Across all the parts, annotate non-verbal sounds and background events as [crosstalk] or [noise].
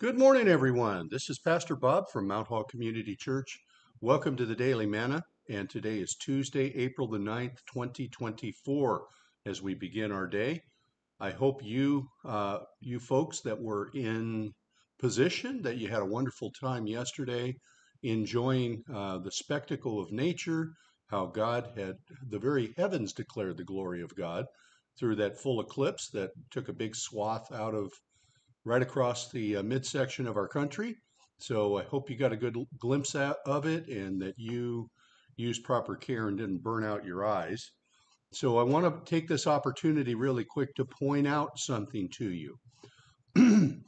Good morning, everyone. This is Pastor Bob from Mount Hall Community Church. Welcome to the Daily Manna, and today is Tuesday, April the 9th, 2024, as we begin our day. I hope you, uh, you folks that were in position, that you had a wonderful time yesterday enjoying uh, the spectacle of nature, how God had the very heavens declared the glory of God through that full eclipse that took a big swath out of right across the uh, midsection of our country. So I hope you got a good glimpse of it and that you used proper care and didn't burn out your eyes. So I want to take this opportunity really quick to point out something to you. [clears throat]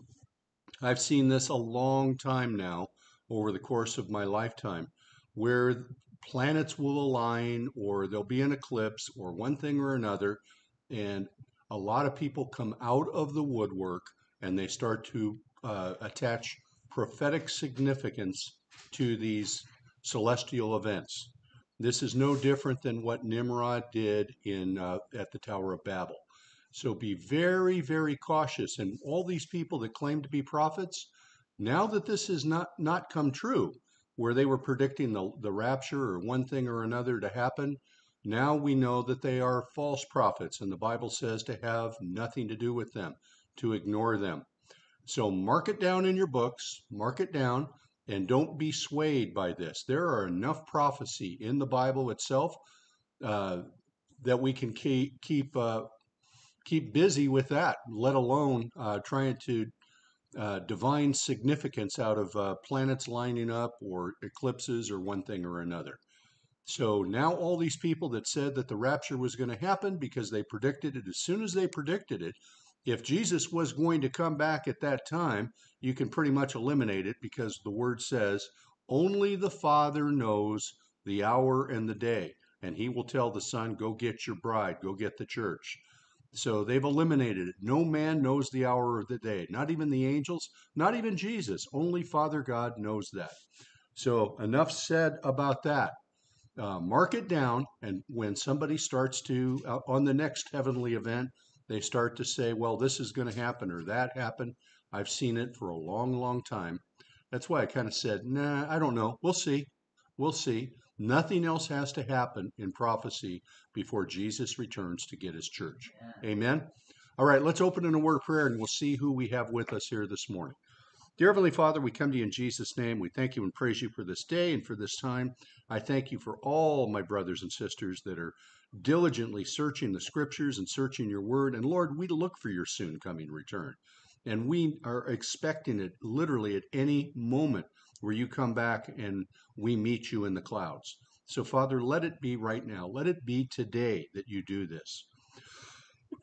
I've seen this a long time now over the course of my lifetime where planets will align or there'll be an eclipse or one thing or another and a lot of people come out of the woodwork and they start to uh, attach prophetic significance to these celestial events. This is no different than what Nimrod did in uh, at the Tower of Babel. So be very, very cautious. And all these people that claim to be prophets, now that this has not not come true, where they were predicting the, the rapture or one thing or another to happen, now we know that they are false prophets, and the Bible says to have nothing to do with them to ignore them. So mark it down in your books, mark it down, and don't be swayed by this. There are enough prophecy in the Bible itself uh, that we can keep keep uh, keep busy with that. Let alone uh, trying to uh, divine significance out of uh, planets lining up or eclipses or one thing or another. So now all these people that said that the rapture was going to happen because they predicted it as soon as they predicted it, if Jesus was going to come back at that time, you can pretty much eliminate it because the word says, only the Father knows the hour and the day, and he will tell the Son, go get your bride, go get the church. So they've eliminated it. No man knows the hour of the day, not even the angels, not even Jesus. Only Father God knows that. So enough said about that. Uh, mark it down, and when somebody starts to, uh, on the next heavenly event, they start to say, well, this is going to happen or that happened. I've seen it for a long, long time. That's why I kind of said, nah, I don't know. We'll see. We'll see. Nothing else has to happen in prophecy before Jesus returns to get his church. Yeah. Amen. All right, let's open in a word of prayer and we'll see who we have with us here this morning. Dear Heavenly Father, we come to you in Jesus' name. We thank you and praise you for this day and for this time. I thank you for all my brothers and sisters that are diligently searching the scriptures and searching your word. And Lord, we look for your soon coming return. And we are expecting it literally at any moment where you come back and we meet you in the clouds. So, Father, let it be right now. Let it be today that you do this.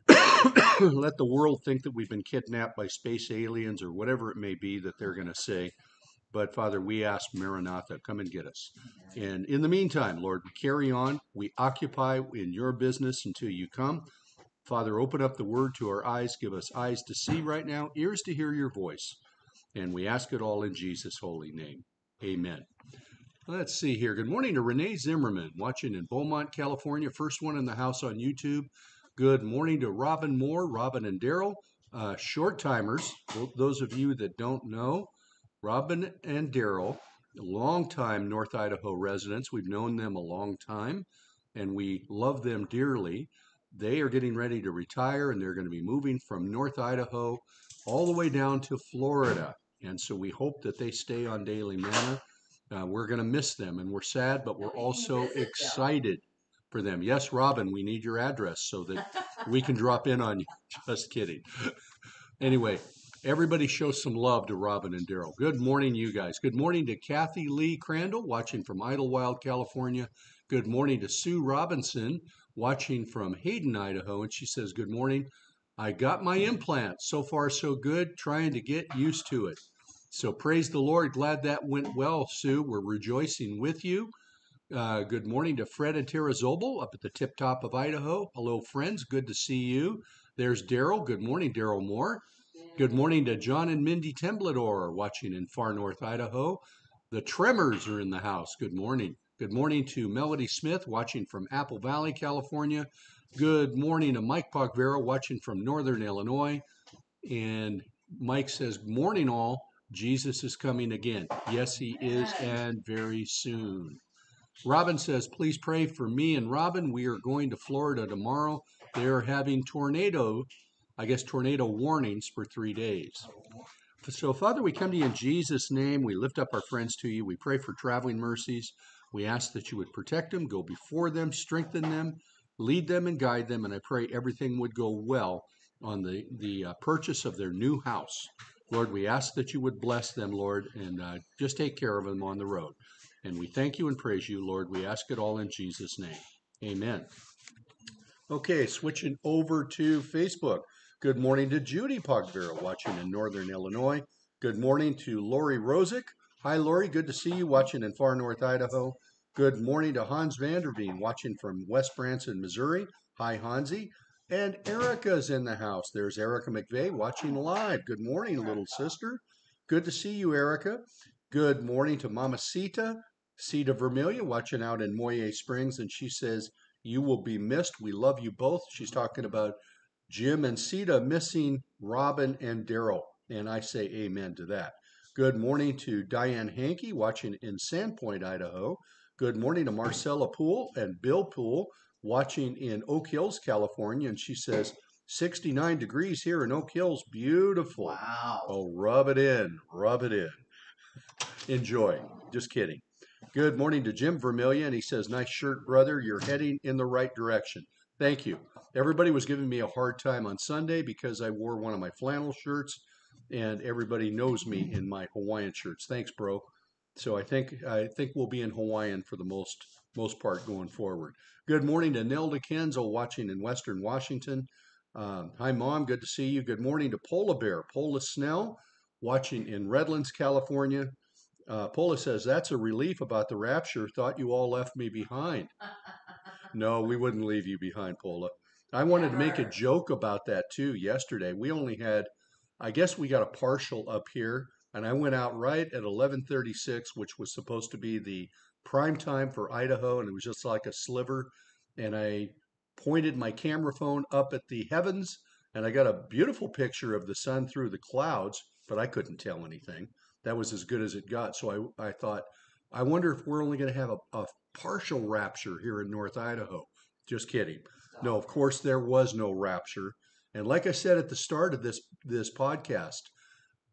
[coughs] let the world think that we've been kidnapped by space aliens or whatever it may be that they're going to say. But Father, we ask Maranatha, come and get us. And in the meantime, Lord, we carry on. We occupy in your business until you come. Father, open up the word to our eyes. Give us eyes to see right now, ears to hear your voice. And we ask it all in Jesus' holy name. Amen. Let's see here. Good morning to Renee Zimmerman, watching in Beaumont, California. First one in the house on YouTube. Good morning to Robin Moore, Robin and Daryl, uh, short timers. Those of you that don't know, Robin and Daryl, longtime North Idaho residents. We've known them a long time and we love them dearly. They are getting ready to retire and they're going to be moving from North Idaho all the way down to Florida. And so we hope that they stay on Daily Manna. Uh, we're going to miss them and we're sad, but we're also excited for them. Yes, Robin, we need your address so that we can drop in on you. [laughs] Just kidding. anyway, everybody show some love to Robin and Daryl. Good morning, you guys. Good morning to Kathy Lee Crandall, watching from Idlewild, California. Good morning to Sue Robinson, watching from Hayden, Idaho. And she says, Good morning. I got my implant. So far, so good. Trying to get used to it. So praise the Lord. Glad that went well, Sue. We're rejoicing with you. Uh, good morning to Fred and Tara Zobel up at the tip top of Idaho. Hello, friends. Good to see you. There's Daryl. Good morning, Daryl Moore. Good morning to John and Mindy Temblador watching in far north Idaho. The Tremors are in the house. Good morning. Good morning to Melody Smith watching from Apple Valley, California. Good morning to Mike Pogvera watching from northern Illinois. And Mike says, Morning all. Jesus is coming again. Yes, he is, and very soon. Robin says, please pray for me and Robin. We are going to Florida tomorrow. They are having tornado, I guess, tornado warnings for three days. So, Father, we come to you in Jesus' name. We lift up our friends to you. We pray for traveling mercies. We ask that you would protect them, go before them, strengthen them, lead them, and guide them. And I pray everything would go well on the, the uh, purchase of their new house. Lord, we ask that you would bless them, Lord, and uh, just take care of them on the road. And we thank you and praise you, Lord. We ask it all in Jesus' name. Amen. Okay, switching over to Facebook. Good morning to Judy Pogvera, watching in Northern Illinois. Good morning to Lori Rosick. Hi, Lori. Good to see you watching in far north Idaho. Good morning to Hans Vanderveen, watching from West Branson, Missouri. Hi, Hansie. And Erica's in the house. There's Erica McVeigh watching live. Good morning, little sister. Good to see you, Erica. Good morning to Mama Sita, Sita Vermilia, watching out in Moyie Springs. And she says, You will be missed. We love you both. She's talking about Jim and Sita missing Robin and Daryl. And I say amen to that. Good morning to Diane Hankey watching in Sandpoint, Idaho. Good morning to Marcella Poole and Bill Poole watching in Oak Hills, California. And she says, 69 degrees here in Oak Hills. Beautiful. Wow. Oh, rub it in. Rub it in. [laughs] Enjoy. Just kidding. Good morning to Jim Vermillion. He says, Nice shirt, brother. You're heading in the right direction. Thank you. Everybody was giving me a hard time on Sunday because I wore one of my flannel shirts, and everybody knows me in my Hawaiian shirts. Thanks, bro. So I think I think we'll be in Hawaiian for the most most part going forward. Good morning to Nelda Kenzel watching in Western Washington. Um, hi, Mom. Good to see you. Good morning to Polar Bear, Pola Snell, watching in Redlands, California. Uh, Pola says, That's a relief about the rapture. Thought you all left me behind. [laughs] No, we wouldn't leave you behind, Pola. I wanted to make a joke about that too yesterday. We only had, I guess we got a partial up here, and I went out right at 11:36, which was supposed to be the prime time for Idaho, and it was just like a sliver. And I pointed my camera phone up at the heavens, and I got a beautiful picture of the sun through the clouds, but I couldn't tell anything. That was as good as it got. So I, I thought, I wonder if we're only going to have a, a partial rapture here in North Idaho. Just kidding. No, of course there was no rapture. And like I said at the start of this this podcast,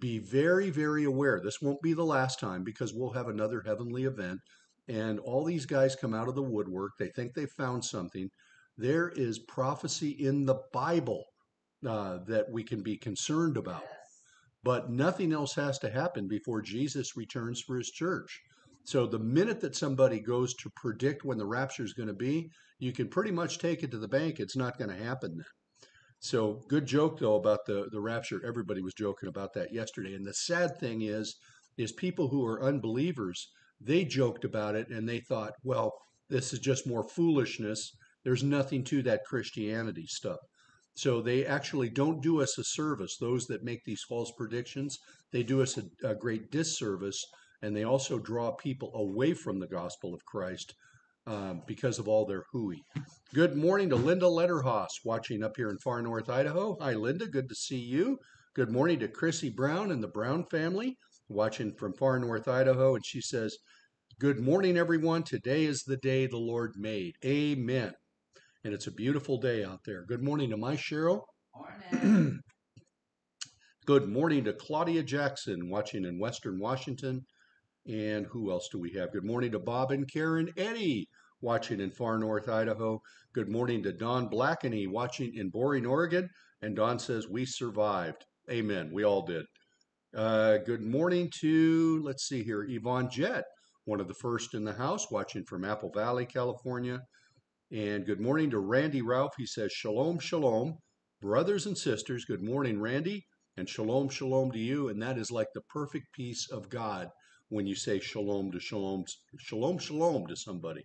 be very very aware. This won't be the last time because we'll have another heavenly event and all these guys come out of the woodwork. They think they found something. There is prophecy in the Bible uh, that we can be concerned about. But nothing else has to happen before Jesus returns for his church. So the minute that somebody goes to predict when the rapture is going to be, you can pretty much take it to the bank. It's not going to happen then. So good joke though about the the rapture. Everybody was joking about that yesterday. And the sad thing is, is people who are unbelievers, they joked about it and they thought, well, this is just more foolishness. There's nothing to that Christianity stuff. So they actually don't do us a service. Those that make these false predictions, they do us a, a great disservice and they also draw people away from the gospel of Christ um, because of all their hooey. Good morning to Linda Letterhoss, watching up here in far north Idaho. Hi, Linda. Good to see you. Good morning to Chrissy Brown and the Brown family, watching from far north Idaho. And she says, Good morning, everyone. Today is the day the Lord made. Amen. And it's a beautiful day out there. Good morning to my Cheryl. Morning. [clears throat] Good morning to Claudia Jackson, watching in Western Washington. And who else do we have? Good morning to Bob and Karen Eddie, watching in far north Idaho. Good morning to Don Blackeny, watching in Boring, Oregon. And Don says, We survived. Amen. We all did. Uh, good morning to, let's see here, Yvonne Jett, one of the first in the house, watching from Apple Valley, California. And good morning to Randy Ralph. He says, Shalom, shalom. Brothers and sisters, good morning, Randy. And shalom, shalom to you. And that is like the perfect peace of God when you say shalom to shalom, shalom, shalom to somebody.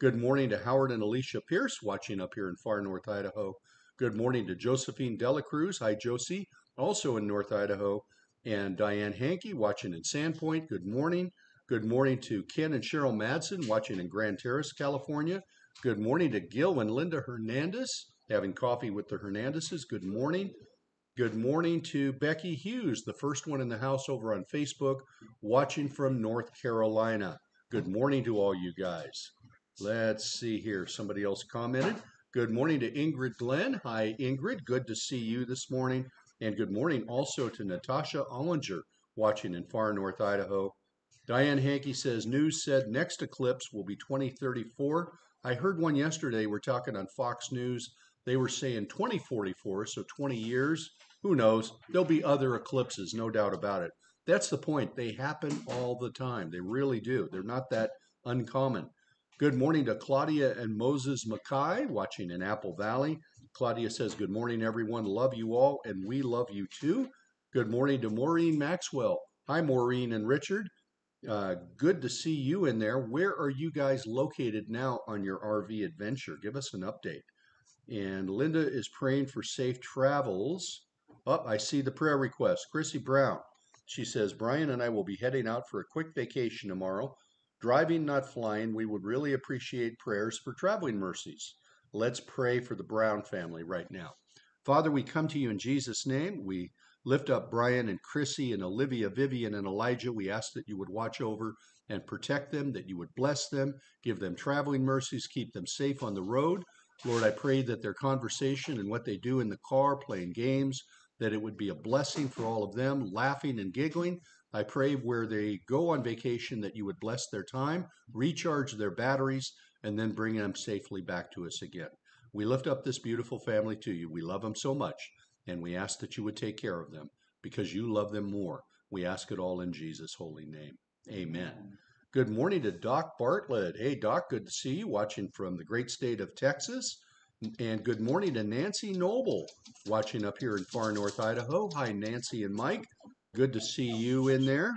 Good morning to Howard and Alicia Pierce, watching up here in far north Idaho. Good morning to Josephine Delacruz. Hi, Josie, also in North Idaho. And Diane Hankey, watching in Sandpoint. Good morning. Good morning to Ken and Cheryl Madsen, watching in Grand Terrace, California. Good morning to Gil and Linda Hernandez, having coffee with the Hernandezes. Good morning. Good morning to Becky Hughes, the first one in the house over on Facebook, watching from North Carolina. Good morning to all you guys. Let's see here. Somebody else commented. Good morning to Ingrid Glenn. Hi, Ingrid. Good to see you this morning. And good morning also to Natasha Ollinger, watching in far north Idaho. Diane Hankey says news said next eclipse will be 2034. I heard one yesterday. We're talking on Fox News. They were saying 2044, so 20 years. Who knows? There'll be other eclipses, no doubt about it. That's the point. They happen all the time. They really do. They're not that uncommon. Good morning to Claudia and Moses Mackay watching in Apple Valley. Claudia says, Good morning, everyone. Love you all, and we love you too. Good morning to Maureen Maxwell. Hi, Maureen and Richard. Uh, good to see you in there. Where are you guys located now on your RV adventure? Give us an update. And Linda is praying for safe travels. Oh, I see the prayer request. Chrissy Brown. She says, Brian and I will be heading out for a quick vacation tomorrow. Driving, not flying, we would really appreciate prayers for traveling mercies. Let's pray for the Brown family right now. Father, we come to you in Jesus' name. We lift up Brian and Chrissy and Olivia, Vivian, and Elijah. We ask that you would watch over and protect them, that you would bless them, give them traveling mercies, keep them safe on the road. Lord, I pray that their conversation and what they do in the car, playing games, that it would be a blessing for all of them, laughing and giggling, I pray where they go on vacation that you would bless their time, recharge their batteries, and then bring them safely back to us again. We lift up this beautiful family to you. We love them so much, and we ask that you would take care of them because you love them more. We ask it all in Jesus' holy name. Amen. Good morning to Doc Bartlett. Hey, Doc, good to see you watching from the great state of Texas. And good morning to Nancy Noble watching up here in far north Idaho. Hi, Nancy and Mike. Good to see you in there.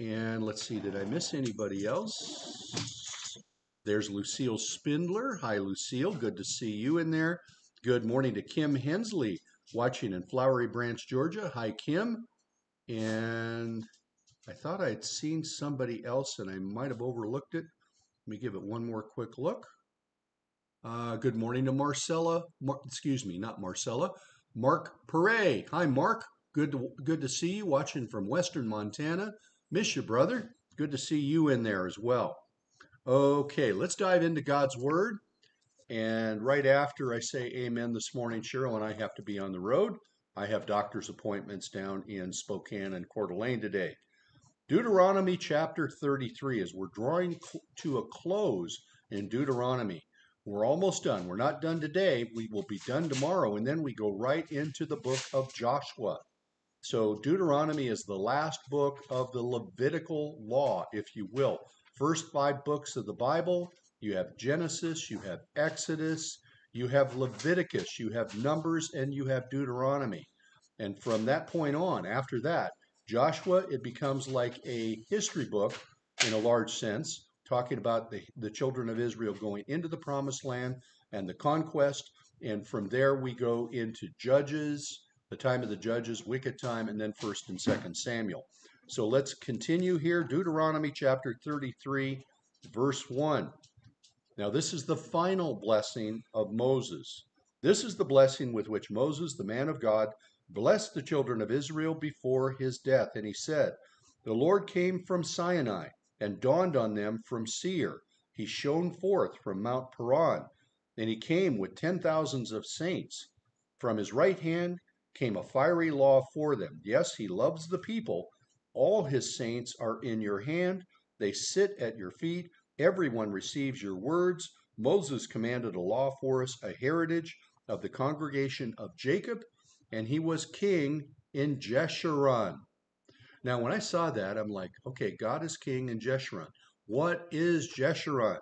And let's see, did I miss anybody else? There's Lucille Spindler. Hi, Lucille. Good to see you in there. Good morning to Kim Hensley, watching in Flowery Branch, Georgia. Hi, Kim. And I thought I'd seen somebody else and I might have overlooked it. Let me give it one more quick look. Uh, good morning to Marcella. Mar excuse me, not Marcella. Mark Perret. Hi, Mark. Good to, good to see you watching from Western Montana. Miss you, brother. Good to see you in there as well. Okay, let's dive into God's Word. And right after I say amen this morning, Cheryl and I have to be on the road. I have doctor's appointments down in Spokane and Coeur d'Alene today. Deuteronomy chapter 33, as we're drawing to a close in Deuteronomy. We're almost done. We're not done today. We will be done tomorrow, and then we go right into the book of Joshua. So Deuteronomy is the last book of the Levitical law, if you will. First five books of the Bible. You have Genesis, you have Exodus, you have Leviticus, you have Numbers, and you have Deuteronomy. And from that point on, after that, Joshua, it becomes like a history book in a large sense, talking about the, the children of Israel going into the promised land and the conquest. And from there, we go into Judges, the time of the judges, wicked time, and then 1st and 2nd Samuel. So let's continue here. Deuteronomy chapter 33, verse 1. Now, this is the final blessing of Moses. This is the blessing with which Moses, the man of God, blessed the children of Israel before his death. And he said, The Lord came from Sinai and dawned on them from Seir. He shone forth from Mount Paran, and he came with ten thousands of saints. From his right hand came a fiery law for them. Yes, he loves the people. All his saints are in your hand. They sit at your feet. Everyone receives your words. Moses commanded a law for us, a heritage of the congregation of Jacob, and he was king in Jeshurun. Now, when I saw that, I'm like, okay, God is king in Jeshurun. What is Jeshurun?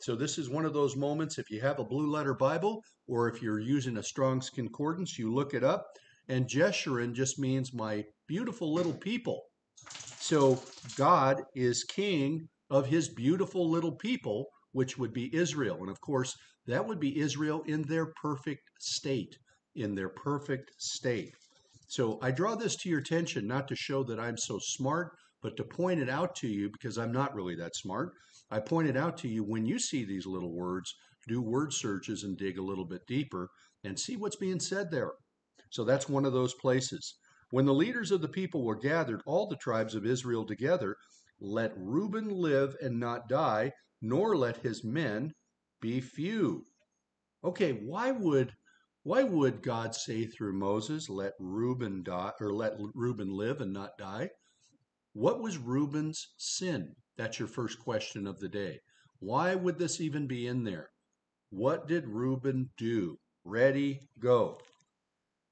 So this is one of those moments, if you have a blue letter Bible, or if you're using a Strong's Concordance, you look it up. And Jeshurun just means my beautiful little people. So God is king of his beautiful little people, which would be Israel. And of course, that would be Israel in their perfect state, in their perfect state. So I draw this to your attention not to show that I'm so smart, but to point it out to you because I'm not really that smart. I point it out to you when you see these little words, do word searches and dig a little bit deeper and see what's being said there. So that's one of those places. When the leaders of the people were gathered, all the tribes of Israel together, let Reuben live and not die, nor let his men be few. Okay, why would why would God say through Moses, let Reuben die or let Reuben live and not die? What was Reuben's sin? That's your first question of the day. Why would this even be in there? What did Reuben do? Ready, go.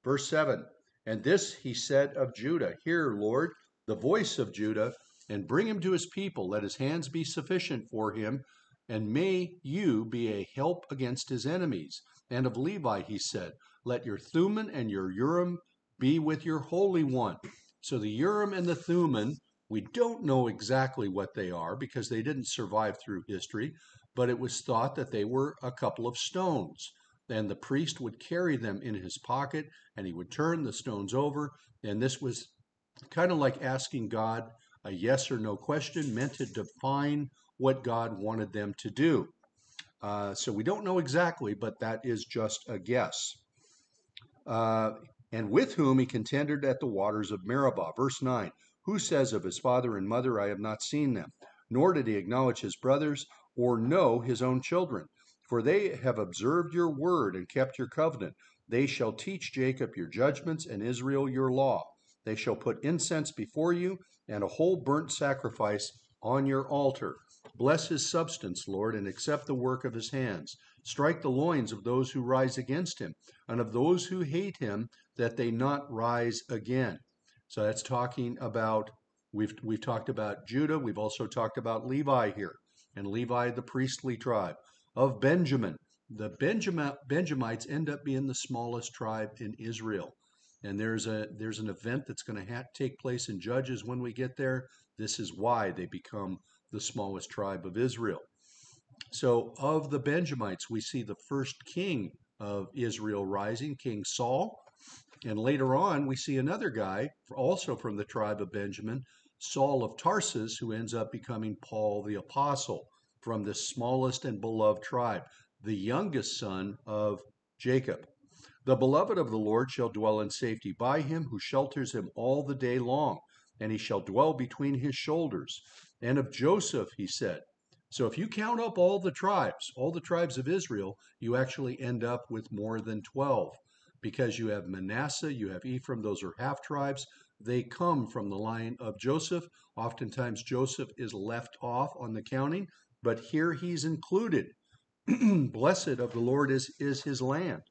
Verse 7 And this he said of Judah Hear, Lord, the voice of Judah, and bring him to his people. Let his hands be sufficient for him, and may you be a help against his enemies. And of Levi he said, Let your Thummim and your Urim be with your Holy One. So the Urim and the Thummim, we don't know exactly what they are because they didn't survive through history, but it was thought that they were a couple of stones. And the priest would carry them in his pocket and he would turn the stones over. And this was kind of like asking God a yes or no question, meant to define what God wanted them to do. Uh, so we don't know exactly, but that is just a guess. Uh, and with whom he contended at the waters of Meribah. Verse 9 Who says of his father and mother, I have not seen them? Nor did he acknowledge his brothers or know his own children. For they have observed your word and kept your covenant. They shall teach Jacob your judgments and Israel your law. They shall put incense before you and a whole burnt sacrifice on your altar. Bless his substance, Lord, and accept the work of his hands. Strike the loins of those who rise against him, and of those who hate him, that they not rise again. So that's talking about we've we've talked about Judah, we've also talked about Levi here, and Levi the priestly tribe. Of Benjamin, the Benjamin, Benjamites end up being the smallest tribe in Israel. And there's a there's an event that's going to ha- take place in Judges when we get there. This is why they become the smallest tribe of Israel. So, of the Benjamites, we see the first king of Israel rising, King Saul. And later on, we see another guy, also from the tribe of Benjamin, Saul of Tarsus, who ends up becoming Paul the Apostle from the smallest and beloved tribe, the youngest son of Jacob. The beloved of the Lord shall dwell in safety by him who shelters him all the day long, and he shall dwell between his shoulders and of Joseph, he said. So if you count up all the tribes, all the tribes of Israel, you actually end up with more than 12 because you have Manasseh, you have Ephraim, those are half tribes. They come from the line of Joseph. Oftentimes, Joseph is left off on the counting, but here he's included. [clears throat] Blessed of the Lord is, is his land.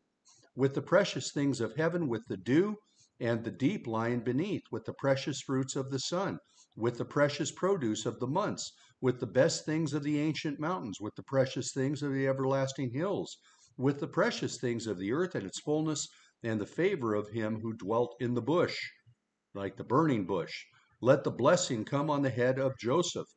With the precious things of heaven, with the dew, and the deep lying beneath, with the precious fruits of the sun with the precious produce of the months, with the best things of the ancient mountains, with the precious things of the everlasting hills, with the precious things of the earth and its fullness, and the favor of him who dwelt in the bush, like the burning bush. Let the blessing come on the head of Joseph,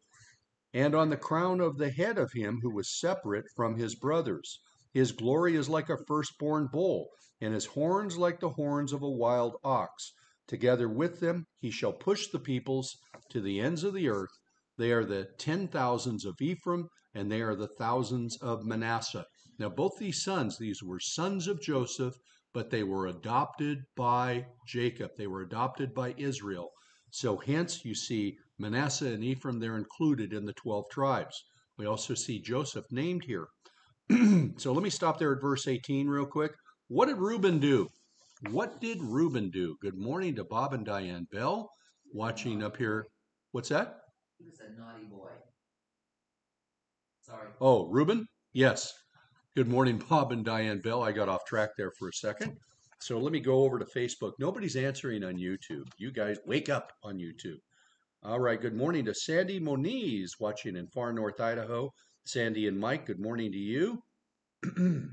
and on the crown of the head of him who was separate from his brothers. His glory is like a firstborn bull, and his horns like the horns of a wild ox. Together with them he shall push the peoples to the ends of the earth. They are the ten thousands of Ephraim, and they are the thousands of Manasseh. Now, both these sons, these were sons of Joseph, but they were adopted by Jacob. They were adopted by Israel. So, hence, you see Manasseh and Ephraim, they're included in the 12 tribes. We also see Joseph named here. [clears throat] so, let me stop there at verse 18 real quick. What did Reuben do? What did Reuben do? Good morning to Bob and Diane Bell watching up here. What's that? He was a naughty boy. Sorry. Oh, Reuben? Yes. Good morning, Bob and Diane Bell. I got off track there for a second. So let me go over to Facebook. Nobody's answering on YouTube. You guys wake up on YouTube. All right. Good morning to Sandy Moniz watching in far north Idaho. Sandy and Mike, good morning to you. [clears throat]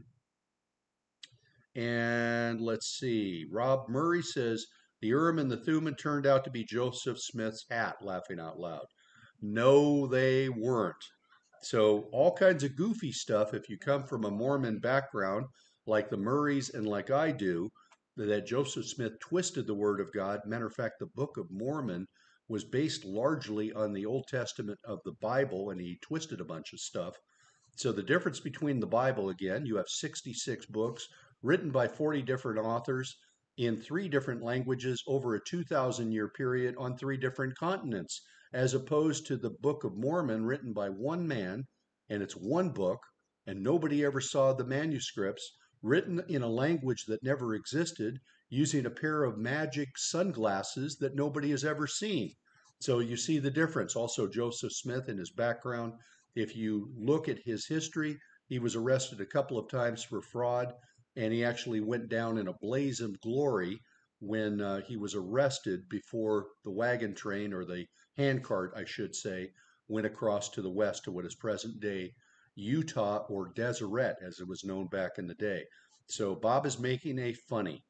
And let's see. Rob Murray says the Urim and the Thummim turned out to be Joseph Smith's hat, laughing out loud. No, they weren't. So, all kinds of goofy stuff, if you come from a Mormon background, like the Murrays and like I do, that Joseph Smith twisted the Word of God. Matter of fact, the Book of Mormon was based largely on the Old Testament of the Bible, and he twisted a bunch of stuff. So, the difference between the Bible, again, you have 66 books written by 40 different authors. in three different languages over a 2,000 year period on three different continents, as opposed to the Book of Mormon written by one man, and it's one book, and nobody ever saw the manuscripts, written in a language that never existed, using a pair of magic sunglasses that nobody has ever seen. So you see the difference. Also, Joseph Smith in his background, if you look at his history, he was arrested a couple of times for fraud and he actually went down in a blaze of glory when uh, he was arrested before the wagon train or the handcart, I should say, went across to the west to what is present day Utah or Deseret, as it was known back in the day. So Bob is making a funny.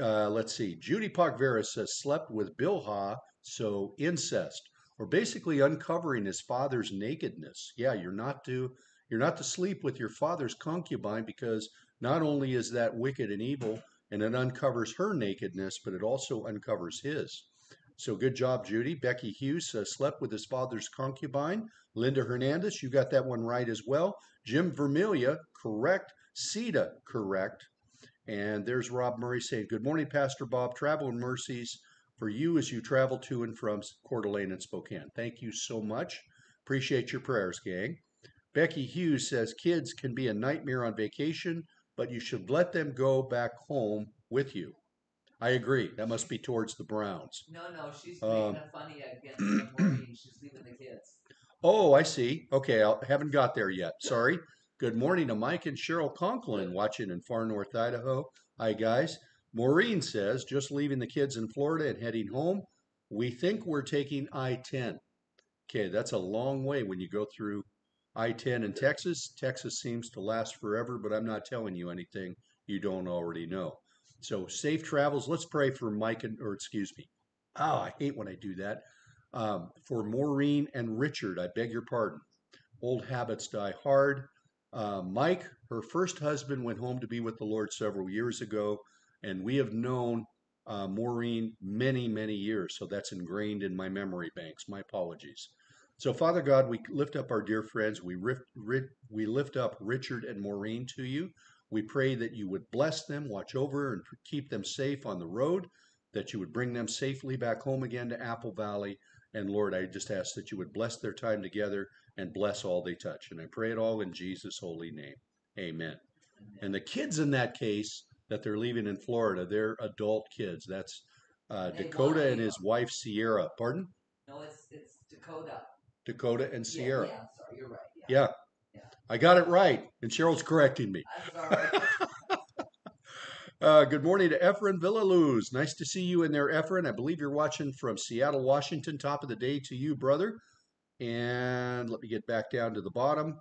Uh, let's see. Judy Pogvera says slept with Bilhah, so incest, or basically uncovering his father's nakedness. Yeah, you're not to you're not to sleep with your father's concubine because not only is that wicked and evil, and it uncovers her nakedness, but it also uncovers his. So good job, Judy. Becky Hughes uh, slept with his father's concubine. Linda Hernandez, you got that one right as well. Jim Vermilia, correct. Sita, correct. And there's Rob Murray saying, Good morning, Pastor Bob. Travel and mercies for you as you travel to and from Coeur d'Alene and Spokane. Thank you so much. Appreciate your prayers, gang. Becky Hughes says, Kids can be a nightmare on vacation but you should let them go back home with you. I agree. That must be towards the Browns. No, no, she's making um, a funny against the [clears throat] Maureen. She's leaving the kids. Oh, I see. Okay, I haven't got there yet. Sorry. Good morning to Mike and Cheryl Conklin watching in far north Idaho. Hi, guys. Maureen says, just leaving the kids in Florida and heading home. We think we're taking I 10. Okay, that's a long way when you go through I-10 in Texas. Texas seems to last forever, but I'm not telling you anything you don't already know. So safe travels. Let's pray for Mike and, or excuse me. Oh, I hate when I do that. Um, for Maureen and Richard, I beg your pardon. Old habits die hard. Uh, Mike, her first husband, went home to be with the Lord several years ago, and we have known uh, Maureen many, many years. So that's ingrained in my memory banks. My apologies. So, Father God, we lift up our dear friends. We, rift, we lift up Richard and Maureen to you. We pray that you would bless them, watch over, and keep them safe on the road, that you would bring them safely back home again to Apple Valley. And Lord, I just ask that you would bless their time together and bless all they touch. And I pray it all in Jesus' holy name. Amen. And the kids in that case that they're leaving in Florida, they're adult kids. That's uh, Dakota and his wife Sierra. Pardon? No, it's it's Dakota. Dakota, and Sierra. Yeah, yeah, sorry, you're right. Yeah. yeah. yeah. I got it right, and Cheryl's correcting me. [laughs] uh, good morning to Efren Villaluz. Nice to see you in there, Efren. I believe you're watching from Seattle, Washington. Top of the day to you, brother. And let me get back down to the bottom.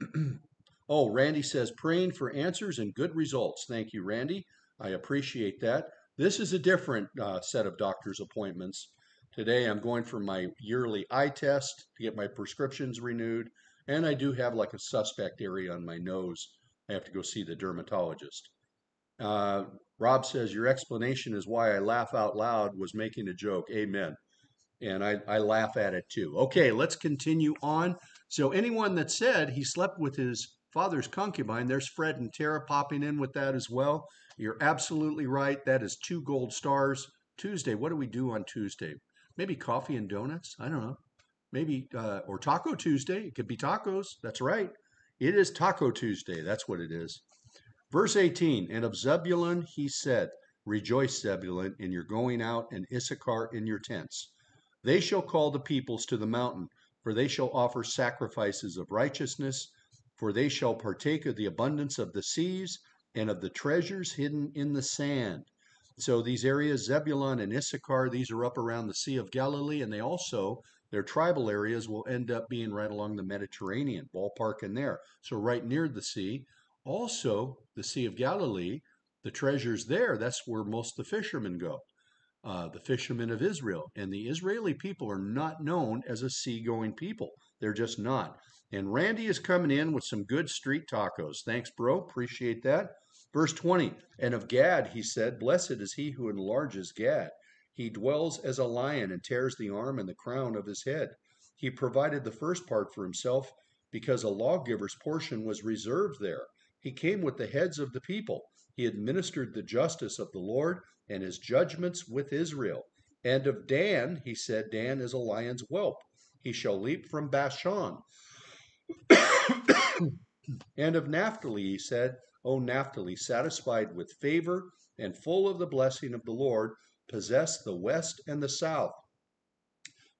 [clears throat] oh, Randy says, praying for answers and good results. Thank you, Randy. I appreciate that. This is a different uh, set of doctor's appointments. Today I'm going for my yearly eye test to get my prescriptions renewed. And I do have like a suspect area on my nose. I have to go see the dermatologist. Uh, Rob says, Your explanation is why I laugh out loud was making a joke. Amen. And I, I laugh at it too. Okay, let's continue on. So, anyone that said he slept with his father's concubine, there's Fred and Tara popping in with that as well. You're absolutely right. That is two gold stars. Tuesday, what do we do on Tuesday? Maybe coffee and donuts. I don't know. Maybe, uh, or Taco Tuesday. It could be tacos. That's right. It is Taco Tuesday. That's what it is. Verse 18 And of Zebulun he said, Rejoice, Zebulun, in your going out, and Issachar in your tents. They shall call the peoples to the mountain, for they shall offer sacrifices of righteousness, for they shall partake of the abundance of the seas and of the treasures hidden in the sand. So these areas, Zebulun and Issachar, these are up around the Sea of Galilee, and they also, their tribal areas will end up being right along the Mediterranean, ballpark in there. So right near the sea. Also, the Sea of Galilee, the treasures there, that's where most of the fishermen go. Uh, the fishermen of Israel. And the Israeli people are not known as a seagoing people. They're just not. And Randy is coming in with some good street tacos. Thanks, bro. Appreciate that. Verse 20, and of Gad he said, Blessed is he who enlarges Gad. He dwells as a lion and tears the arm and the crown of his head. He provided the first part for himself because a lawgiver's portion was reserved there. He came with the heads of the people. He administered the justice of the Lord and his judgments with Israel. And of Dan, he said, Dan is a lion's whelp. He shall leap from Bashan. [coughs] and of Naphtali, he said, O Naphtali, satisfied with favor and full of the blessing of the Lord, possess the west and the south.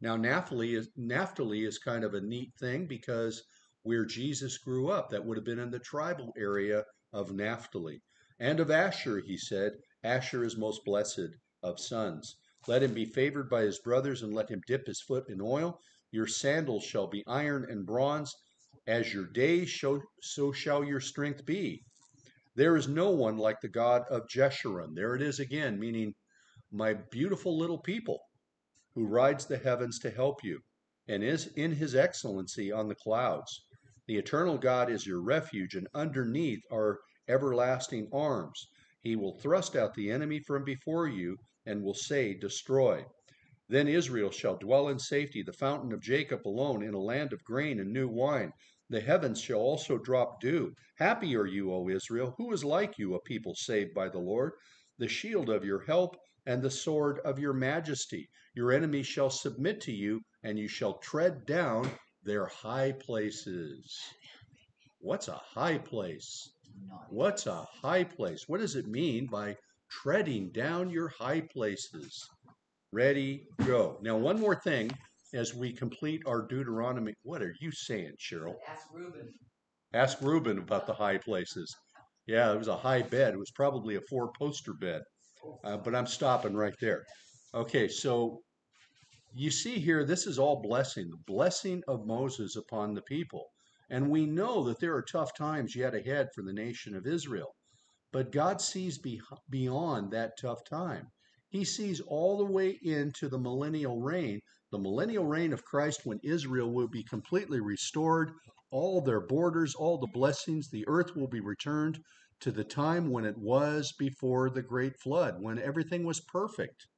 Now, Naphtali is, Naphtali is kind of a neat thing because where Jesus grew up, that would have been in the tribal area of Naphtali. And of Asher, he said, Asher is most blessed of sons. Let him be favored by his brothers, and let him dip his foot in oil. Your sandals shall be iron and bronze. As your days, so shall your strength be. There is no one like the God of Jeshurun. There it is again, meaning my beautiful little people, who rides the heavens to help you, and is in his excellency on the clouds. The eternal God is your refuge, and underneath are everlasting arms. He will thrust out the enemy from before you and will say, Destroy. Then Israel shall dwell in safety, the fountain of Jacob alone, in a land of grain and new wine. The heavens shall also drop dew. Happy are you, O Israel! Who is like you, a people saved by the Lord? The shield of your help and the sword of your majesty. Your enemies shall submit to you, and you shall tread down their high places. What's a high place? What's a high place? What does it mean by treading down your high places? Ready, go. Now, one more thing as we complete our Deuteronomy. What are you saying, Cheryl? Ask Reuben. Ask Reuben about the high places. Yeah, it was a high bed. It was probably a four poster bed. Uh, but I'm stopping right there. Okay, so you see here, this is all blessing, the blessing of Moses upon the people. And we know that there are tough times yet ahead for the nation of Israel. But God sees be- beyond that tough time. He sees all the way into the millennial reign, the millennial reign of Christ when Israel will be completely restored, all their borders, all the blessings, the earth will be returned to the time when it was before the great flood, when everything was perfect.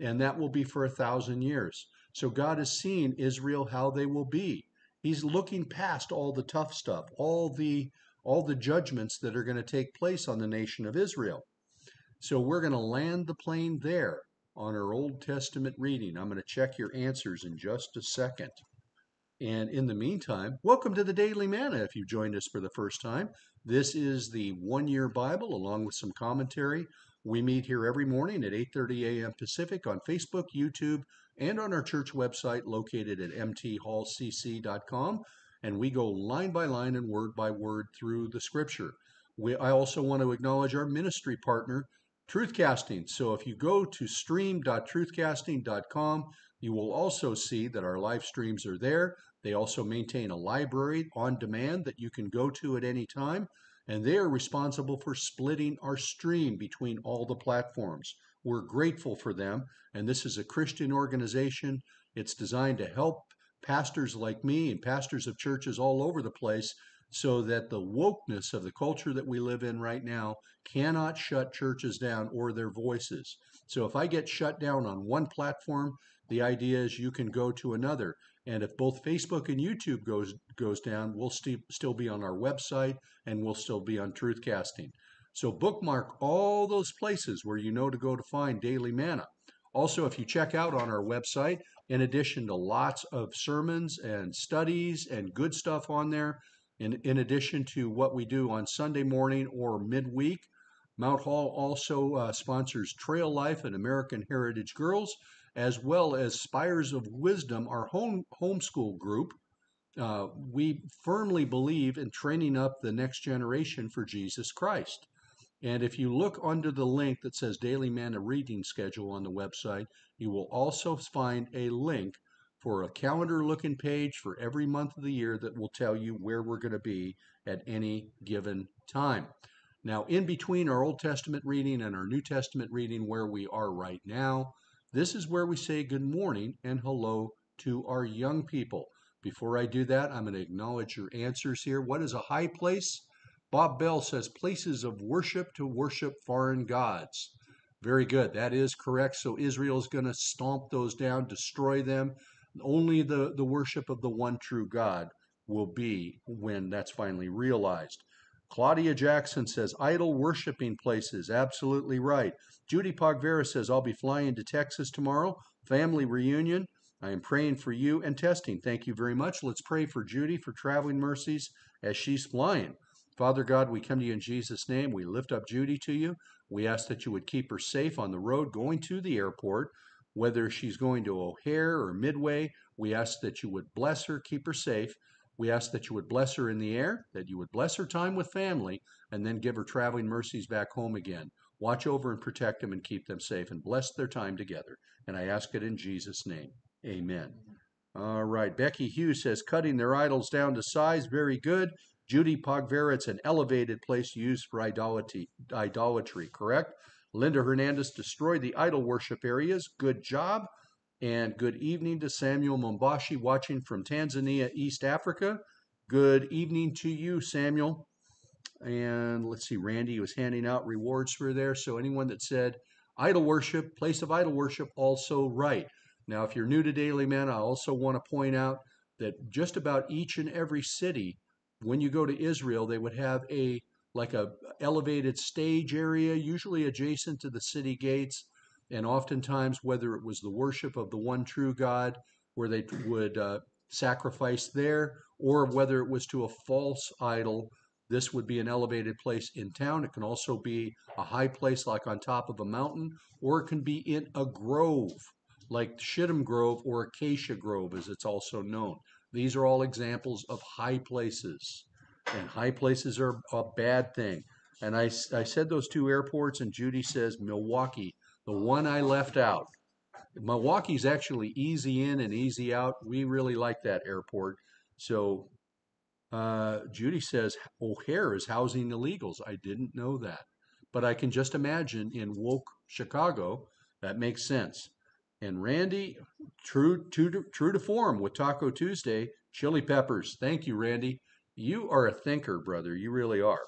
And that will be for a thousand years. So God has seen Israel how they will be. He's looking past all the tough stuff, all the all the judgments that are going to take place on the nation of Israel. So we're going to land the plane there on our Old Testament reading. I'm going to check your answers in just a second. And in the meantime, welcome to the Daily Manna if you've joined us for the first time. This is the one year Bible along with some commentary. We meet here every morning at 8:30 a.m. Pacific on Facebook, YouTube, and on our church website located at mthallcc.com. And we go line by line and word by word through the scripture. We, I also want to acknowledge our ministry partner, Truthcasting. So if you go to stream.truthcasting.com, you will also see that our live streams are there. They also maintain a library on demand that you can go to at any time, and they are responsible for splitting our stream between all the platforms. We're grateful for them, and this is a Christian organization. It's designed to help pastors like me and pastors of churches all over the place so that the wokeness of the culture that we live in right now cannot shut churches down or their voices. So if I get shut down on one platform, the idea is you can go to another. And if both Facebook and YouTube goes goes down, we'll st- still be on our website and we'll still be on Truthcasting. So bookmark all those places where you know to go to find daily manna. Also, if you check out on our website, in addition to lots of sermons and studies and good stuff on there, in, in addition to what we do on Sunday morning or midweek, Mount Hall also uh, sponsors Trail Life and American Heritage Girls as well as Spires of Wisdom, our home homeschool group. Uh, we firmly believe in training up the next generation for Jesus Christ. And if you look under the link that says Daily Manna Reading Schedule on the website, you will also find a link for a calendar looking page for every month of the year that will tell you where we're going to be at any given time. Now, in between our Old Testament reading and our New Testament reading, where we are right now, this is where we say good morning and hello to our young people. Before I do that, I'm going to acknowledge your answers here. What is a high place? Bob Bell says places of worship to worship foreign gods. Very good. That is correct. So Israel is going to stomp those down, destroy them. Only the, the worship of the one true God will be when that's finally realized. Claudia Jackson says idol worshiping places. Absolutely right. Judy Pogvera says I'll be flying to Texas tomorrow. Family reunion. I am praying for you and testing. Thank you very much. Let's pray for Judy for traveling mercies as she's flying. Father God, we come to you in Jesus' name. We lift up Judy to you. We ask that you would keep her safe on the road going to the airport, whether she's going to O'Hare or Midway. We ask that you would bless her, keep her safe. We ask that you would bless her in the air, that you would bless her time with family, and then give her traveling mercies back home again. Watch over and protect them and keep them safe and bless their time together. And I ask it in Jesus' name. Amen. All right. Becky Hughes says, cutting their idols down to size, very good. Judy Pogvera, it's an elevated place used for idolatry, idolatry, correct? Linda Hernandez, destroyed the idol worship areas. Good job. And good evening to Samuel Mombashi watching from Tanzania, East Africa. Good evening to you, Samuel. And let's see, Randy was handing out rewards for there. So anyone that said idol worship, place of idol worship, also right. Now, if you're new to Daily Manna, I also want to point out that just about each and every city, when you go to Israel, they would have a like a elevated stage area, usually adjacent to the city gates, and oftentimes whether it was the worship of the one true God, where they would uh, sacrifice there, or whether it was to a false idol, this would be an elevated place in town. It can also be a high place, like on top of a mountain, or it can be in a grove like Shittim Grove or Acacia Grove, as it's also known. These are all examples of high places, and high places are a bad thing. And I, I said those two airports, and Judy says Milwaukee, the one I left out. Milwaukee's actually easy in and easy out. We really like that airport. So uh, Judy says O'Hare is housing illegals. I didn't know that. But I can just imagine in woke Chicago, that makes sense. And Randy, true, true, to, true to form with Taco Tuesday, chili peppers. Thank you, Randy. You are a thinker, brother. You really are.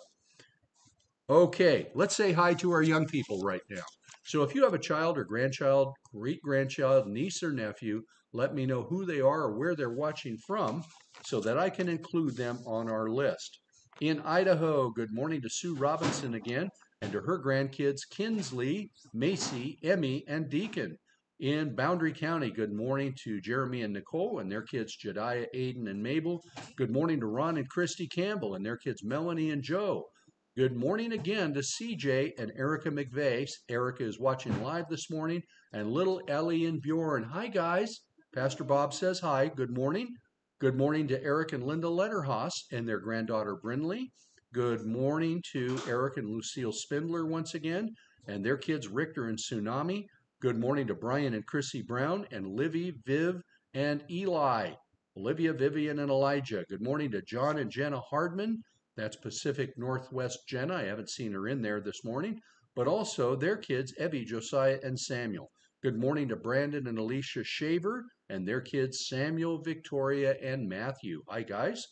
Okay, let's say hi to our young people right now. So if you have a child or grandchild, great grandchild, niece or nephew, let me know who they are or where they're watching from so that I can include them on our list. In Idaho, good morning to Sue Robinson again and to her grandkids, Kinsley, Macy, Emmy, and Deacon. In Boundary County, good morning to Jeremy and Nicole and their kids, Jediah, Aiden, and Mabel. Good morning to Ron and Christy Campbell and their kids, Melanie and Joe. Good morning again to CJ and Erica McVeigh. Erica is watching live this morning, and little Ellie and Bjorn. Hi, guys. Pastor Bob says hi. Good morning. Good morning to Eric and Linda Letterhaus and their granddaughter, Brinley. Good morning to Eric and Lucille Spindler once again, and their kids, Richter and Tsunami. Good morning to Brian and Chrissy Brown and Livy, Viv, and Eli. Olivia, Vivian, and Elijah. Good morning to John and Jenna Hardman. That's Pacific Northwest Jenna. I haven't seen her in there this morning. But also their kids, Evie, Josiah, and Samuel. Good morning to Brandon and Alicia Shaver and their kids, Samuel, Victoria, and Matthew. Hi, guys.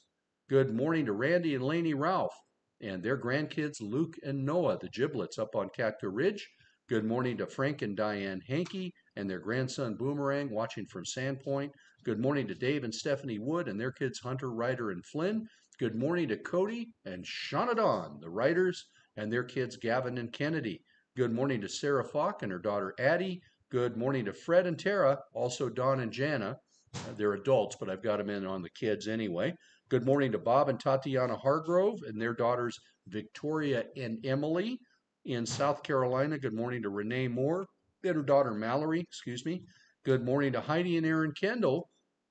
Good morning to Randy and Laney Ralph and their grandkids, Luke and Noah, the giblets up on Cactus Ridge. Good morning to Frank and Diane Hankey and their grandson Boomerang watching from Sandpoint. Good morning to Dave and Stephanie Wood and their kids Hunter, Ryder, and Flynn. Good morning to Cody and Shauna Dawn, the writers, and their kids Gavin and Kennedy. Good morning to Sarah Falk and her daughter Addie. Good morning to Fred and Tara, also Don and Jana. Uh, they're adults, but I've got them in on the kids anyway. Good morning to Bob and Tatiana Hargrove and their daughters Victoria and Emily in South Carolina. Good morning to Renee Moore and her daughter Mallory, excuse me. Good morning to Heidi and Aaron Kendall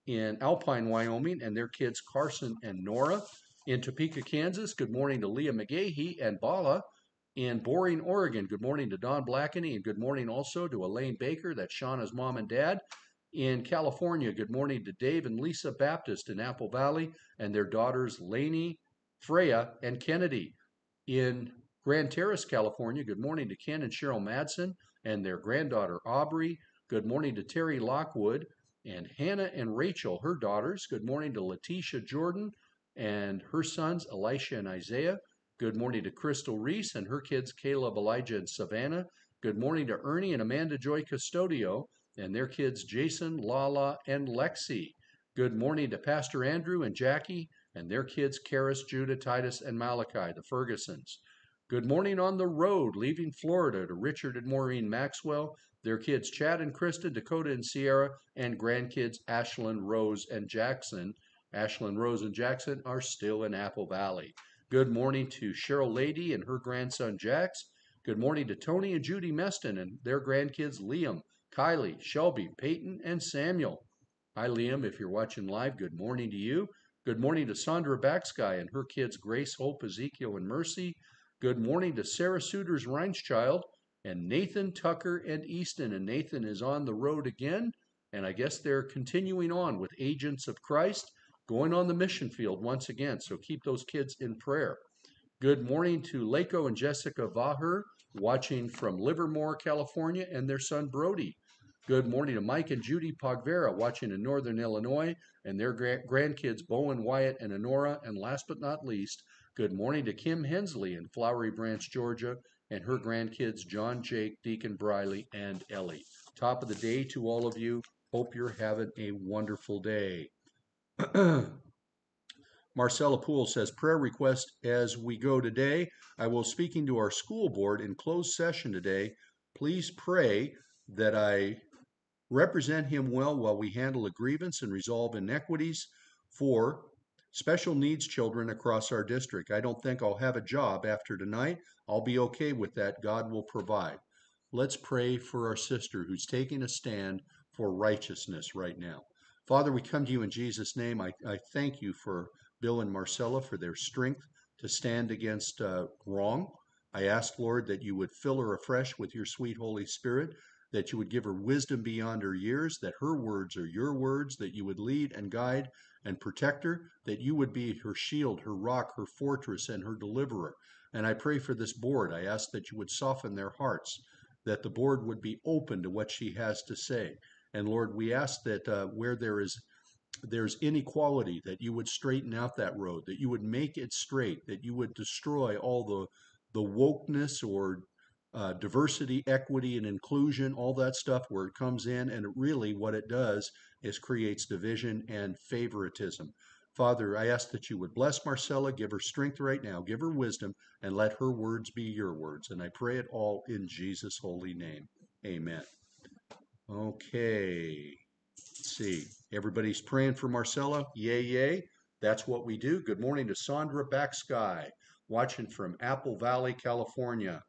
in Alpine, Wyoming, and their kids Carson and Nora. In Topeka, Kansas, good morning to Leah McGahee and Bala. In Boring, Oregon, good morning to Don Blackney, and good morning also to Elaine Baker, that's Shauna's mom and dad. In California, good morning to Dave and Lisa Baptist in Apple Valley and their daughters Lainey, Freya, and Kennedy. In Grand Terrace, California. Good morning to Ken and Cheryl Madsen and their granddaughter Aubrey. Good morning to Terry Lockwood and Hannah and Rachel, her daughters. Good morning to Letitia Jordan and her sons Elisha and Isaiah. Good morning to Crystal Reese and her kids Caleb, Elijah, and Savannah. Good morning to Ernie and Amanda Joy Custodio and their kids Jason, Lala, and Lexi. Good morning to Pastor Andrew and Jackie and their kids, Karis, Judah, Titus, and Malachi, the Fergusons. Good morning on the road, leaving Florida to Richard and Maureen Maxwell, their kids, Chad and Krista, Dakota and Sierra, and grandkids, Ashlyn, Rose, and Jackson. Ashlyn, Rose, and Jackson are still in Apple Valley. Good morning to Cheryl Lady and her grandson, Jax. Good morning to Tony and Judy Meston and their grandkids, Liam, Kylie, Shelby, Peyton, and Samuel. Hi, Liam. If you're watching live, good morning to you. Good morning to Sandra Baxsky and her kids, Grace, Hope, Ezekiel, and Mercy. Good morning to Sarah Suiters Reinschchild and Nathan Tucker and Easton. And Nathan is on the road again. And I guess they're continuing on with Agents of Christ, going on the mission field once again. So keep those kids in prayer. Good morning to Lako and Jessica Vaher, watching from Livermore, California, and their son Brody. Good morning to Mike and Judy Pogvera, watching in Northern Illinois, and their grandkids Bowen, Wyatt, and Honora. And last but not least, good morning to Kim Hensley in Flowery Branch, Georgia, and her grandkids John, Jake, Deacon Briley, and Ellie. Top of the day to all of you. Hope you're having a wonderful day. [clears throat] Marcella Poole says, prayer request as we go today. I will speaking to our school board in closed session today. Please pray that I represent him well while we handle a grievance and resolve inequities for special needs children across our district. I don't think I'll have a job after tonight. I'll be okay with that. God will provide. Let's pray for our sister who's taking a stand for righteousness right now. Father, we come to you in Jesus' name. I, I thank you for Bill and Marcella for their strength to stand against uh, wrong. I ask, Lord, that you would fill her afresh with your sweet Holy Spirit, that you would give her wisdom beyond her years, that her words are your words, that you would lead and guide and protector, that you would be her shield, her rock, her fortress, and her deliverer. And I pray for this board. I ask that you would soften their hearts, that the board would be open to what she has to say. And Lord, we ask that uh, where there is there's inequality, that you would straighten out that road, that you would make it straight, that you would destroy all the the wokeness or uh, diversity, equity, and inclusion, all that stuff where it comes in, and really what it does is creates division and favoritism. Father, I ask that you would bless Marcella, give her strength right now, give her wisdom, and let her words be your words. And I pray it all in Jesus' holy name. Amen. Okay. Let's see. Everybody's praying for Marcella. Yay, yay. That's what we do. Good morning to Sandra Backsky, watching from Apple Valley, California.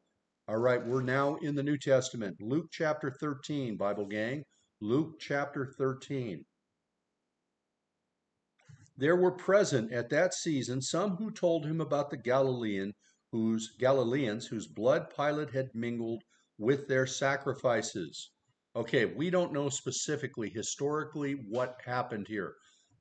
All right, we're now in the New Testament. Luke chapter 13, Bible gang. Luke chapter 13. There were present at that season some who told him about the Galilean whose Galileans whose blood Pilate had mingled with their sacrifices. Okay, we don't know specifically historically what happened here,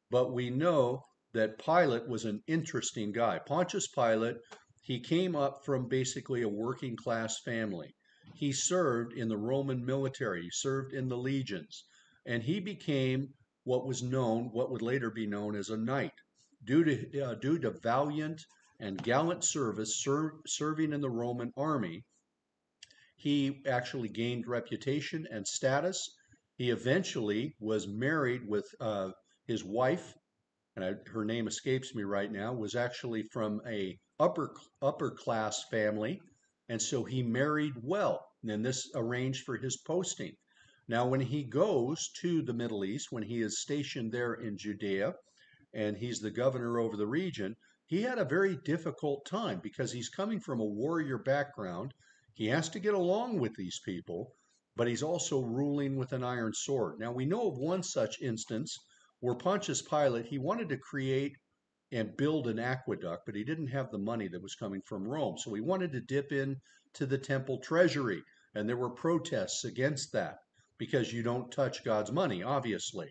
but we know that Pilate was an interesting guy. Pontius Pilate, he came up from basically a working class family. He served in the Roman military, he served in the legions, and he became what was known, what would later be known as a knight, due to, uh, due to valiant and gallant service ser- serving in the Roman army he actually gained reputation and status. He eventually was married with uh, his wife, and I, her name escapes me right now, was actually from a upper upper class family, and so he married well. And this arranged for his posting. Now, when he goes to the Middle East, when he is stationed there in Judea, and he's the governor over the region, he had a very difficult time because he's coming from a warrior background he has to get along with these people, but he's also ruling with an iron sword. Now, we know of one such instance where Pontius Pilate, he wanted to create and build an aqueduct, but he didn't have the money that was coming from Rome. So he wanted to dip in to the temple treasury, and there were protests against that because you don't touch God's money, obviously.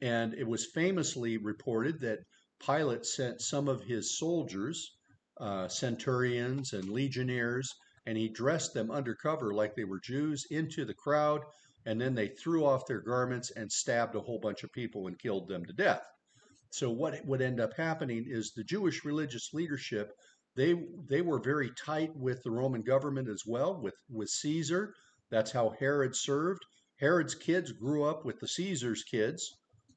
And it was famously reported that Pilate sent some of his soldiers, uh, centurions and legionnaires, and he dressed them undercover like they were Jews into the crowd, and then they threw off their garments and stabbed a whole bunch of people and killed them to death. So what would end up happening is the Jewish religious leadership they they were very tight with the Roman government as well with with Caesar. That's how Herod served. Herod's kids grew up with the Caesar's kids,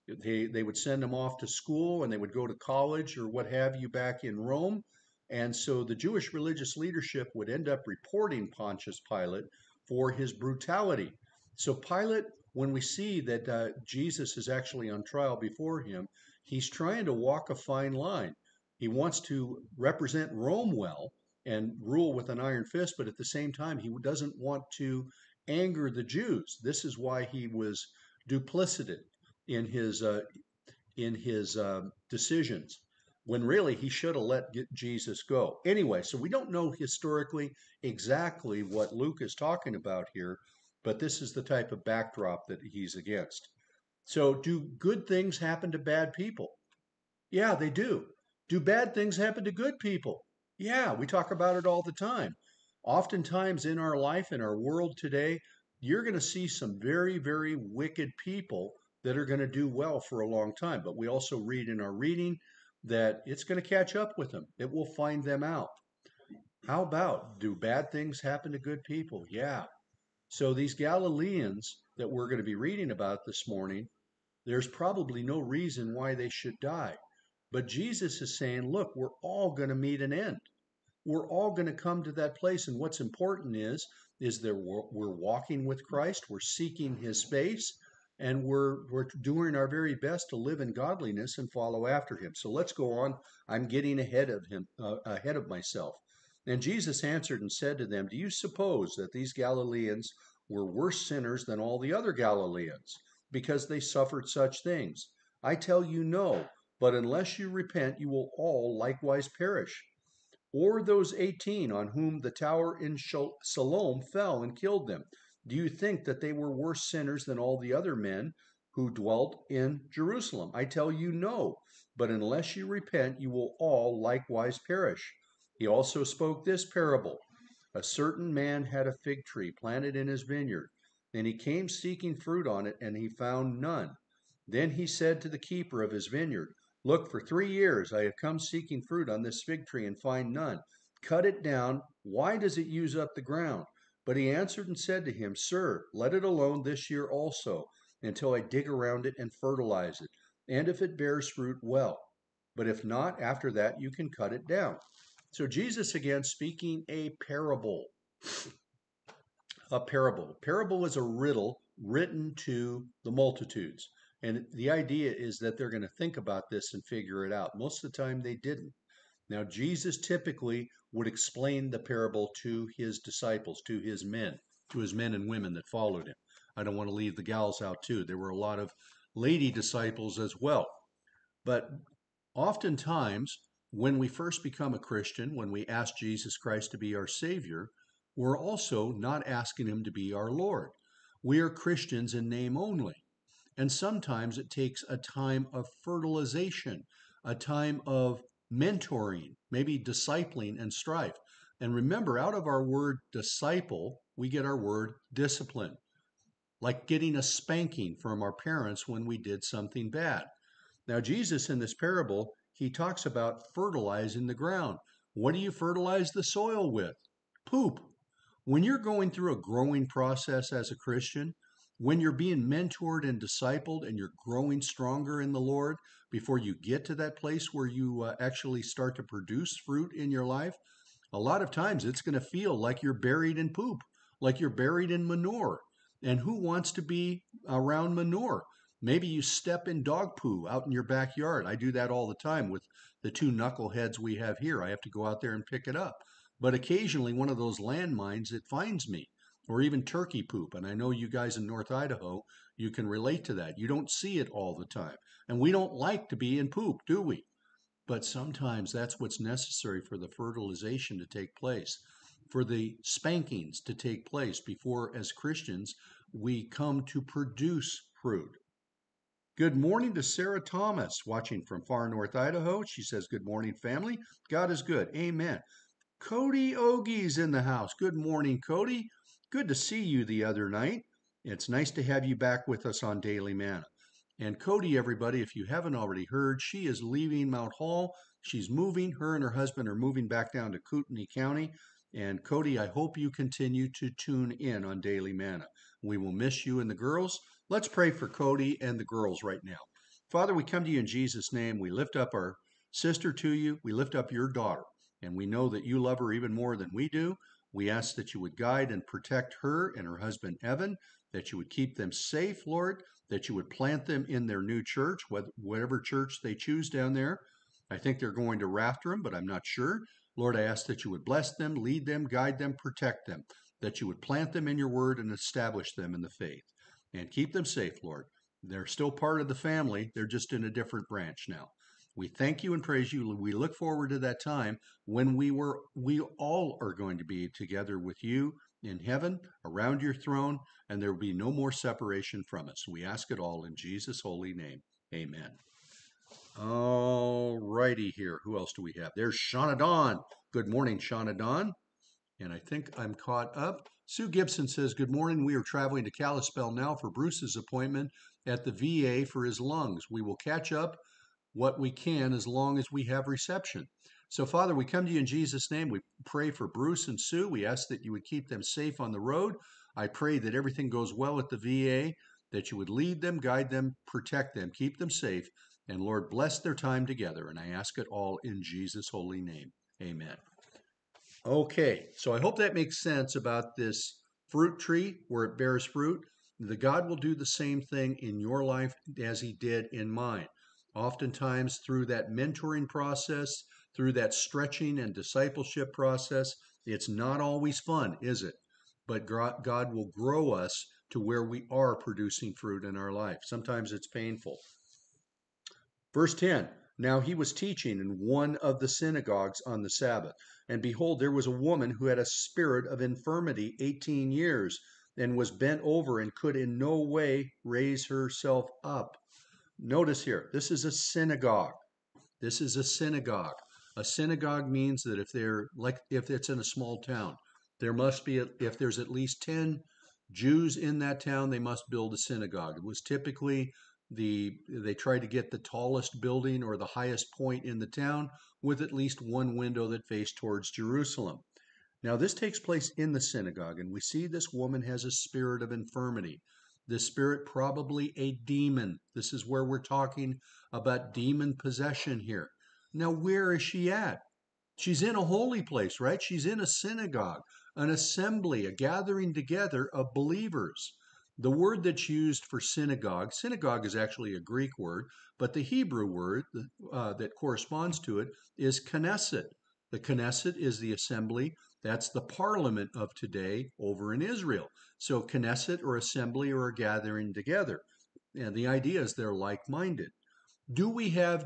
They they would send them off to school and they would go to college or what have you back in Rome. And so the Jewish religious leadership would end up reporting Pontius Pilate for his brutality. So Pilate, when we see that uh, Jesus is actually on trial before him, he's trying to walk a fine line. He wants to represent Rome well and rule with an iron fist, but at the same time, he doesn't want to anger the Jews. This is why he was duplicitous in his uh, in his uh, decisions when really he should have let Jesus go. Anyway, so we don't know historically exactly what Luke is talking about here, but this is the type of backdrop that he's against. So, do good things happen to bad people? Yeah, they do. Do bad things happen to good people? Yeah, we talk about it all the time. Oftentimes in our life, in our world today, you're going to see some very, very wicked people that are going to do well for a long time. But we also read in our reading that it's going to catch up with them, it will find them out. How about do bad things happen to good people? Yeah. So these Galileans that we're going to be reading about this morning, there's probably no reason why they should die. But Jesus is saying, look, we're all going to meet an end. We're all going to come to that place. And what's important is, is that we're, walking with Christ, we're seeking his face, and we're we're doing our very best to live in godliness and follow after him. So let's go on. I'm getting ahead of him, uh, ahead of myself. And Jesus answered and said to them, Do you suppose that these Galileans were worse sinners than all the other Galileans because they suffered such things? I tell you, no. But unless you repent, you will all likewise perish. Or those 18 on whom the tower in Siloam fell and killed them. Do you think that they were worse sinners than all the other men who dwelt in Jerusalem? I tell you, no. But unless you repent, you will all likewise perish. He also spoke this parable A certain man had a fig tree planted in his vineyard, and he came seeking fruit on it, and he found none. Then he said to the keeper of his vineyard, Look, for three years I have come seeking fruit on this fig tree and find none. Cut it down. Why does it use up the ground? But he answered and said to him, Sir, let it alone this year also, until I dig around it and fertilize it. And if it bears fruit, well. But if not, after that you can cut it down. So Jesus again speaking a parable. A parable. Parable is a riddle written to the multitudes. And the idea is that they're going to think about this and figure it out. Most of the time, they didn't. Now, Jesus typically would explain the parable to his disciples, to his men, to his men and women that followed him. I don't want to leave the gals out too. There were a lot of lady disciples as well. But oftentimes, when we first become a Christian, when we ask Jesus Christ to be our Savior, we're also not asking Him to be our Lord. We are Christians in name only. And sometimes it takes a time of fertilization, a time of mentoring, maybe discipling and strife. And remember, out of our word disciple, we get our word discipline, like getting a spanking from our parents when we did something bad. Now, Jesus in this parable, he talks about fertilizing the ground. What do you fertilize the soil with? Poop. When you're going through a growing process as a Christian, when you're being mentored and discipled and you're growing stronger in the Lord before you get to that place where you uh, actually start to produce fruit in your life, a lot of times it's going to feel like you're buried in poop, like you're buried in manure. And who wants to be around manure? Maybe you step in dog poo out in your backyard. I do that all the time with the two knuckleheads we have here. I have to go out there and pick it up. But occasionally, one of those landmines, it finds me or even turkey poop. And I know you guys in North Idaho, you can relate to that. You don't see it all the time. And we don't like to be in poop, do we? But sometimes that's what's necessary for the fertilization to take place, for the spankings to take place before, as Christians, we come to produce fruit. Good morning to Sarah Thomas, watching from far north Idaho. She says, Good morning, family. God is good. Amen. Cody Ogie's in the house. Good morning, Cody. Good to see you the other night. It's nice to have you back with us on Daily Manna. And Cody, everybody, if you haven't already heard, she is leaving Mount Hall. She's moving. Her and her husband are moving back down to Kootenai County. And Cody, I hope you continue to tune in on Daily Manna. We will miss you and the girls. Let's pray for Cody and the girls right now. Father, we come to you in Jesus' name. We lift up our sister to you. We lift up your daughter. And we know that you love her even more than we do. We ask that you would guide and protect her and her husband, Evan, that you would keep them safe, Lord, that you would plant them in their new church, whatever church they choose down there. I think they're going to Rathdrum, but I'm not sure. Lord, I ask that you would bless them, lead them, guide them, protect them, that you would plant them in your word and establish them in the faith. And keep them safe, Lord. They're still part of the family, they're just in a different branch now. We thank you and praise you. We look forward to that time when we were we all are going to be together with you in heaven around your throne and there will be no more separation from us. We ask it all in Jesus holy name. Amen. All righty here. Who else do we have? There's Shauna Dawn. Good morning, Shauna Dawn. And I think I'm caught up. Sue Gibson says, Good morning. We are traveling to Kalispell now for Bruce's appointment at the VA for his lungs. We will catch up what we can as long as we have reception. So, Father, we come to you in Jesus' name. We pray for Bruce and Sue. We ask that you would keep them safe on the road. I pray that everything goes well at the VA, that you would lead them, guide them, protect them, keep them safe. And Lord, bless their time together. And I ask it all in Jesus' holy name. Amen. Okay, so I hope that makes sense about this fruit tree where it bears fruit. The God will do the same thing in your life as he did in mine. Oftentimes, through that mentoring process, through that stretching and discipleship process, it's not always fun, is it? But God will grow us to where we are producing fruit in our life. Sometimes it's painful. Verse 10 Now he was teaching in one of the synagogues on the Sabbath. And behold, there was a woman who had a spirit of infirmity 18 years, and was bent over and could in no way raise herself up. Notice here, this is a synagogue. This is a synagogue. A synagogue means that if they're like if it's in a small town, there must be if there's at least 10 Jews in that town, they must build a synagogue. It was typically the they tried to get the tallest building or the highest point in the town with at least one window that faced towards Jerusalem. Now this takes place in the synagogue and we see this woman has a spirit of infirmity. This spirit probably a demon. This is where we're talking about demon possession here. Now where is she at? She's in a holy place, right? She's in a synagogue, an assembly, a gathering together of believers. The word that's used for synagogue, synagogue is actually a Greek word, but the Hebrew word uh, that corresponds to it is Knesset. The Knesset is the assembly, that's the parliament of today over in Israel. So, Knesset or assembly or a gathering together. And the idea is they're like minded. Do we have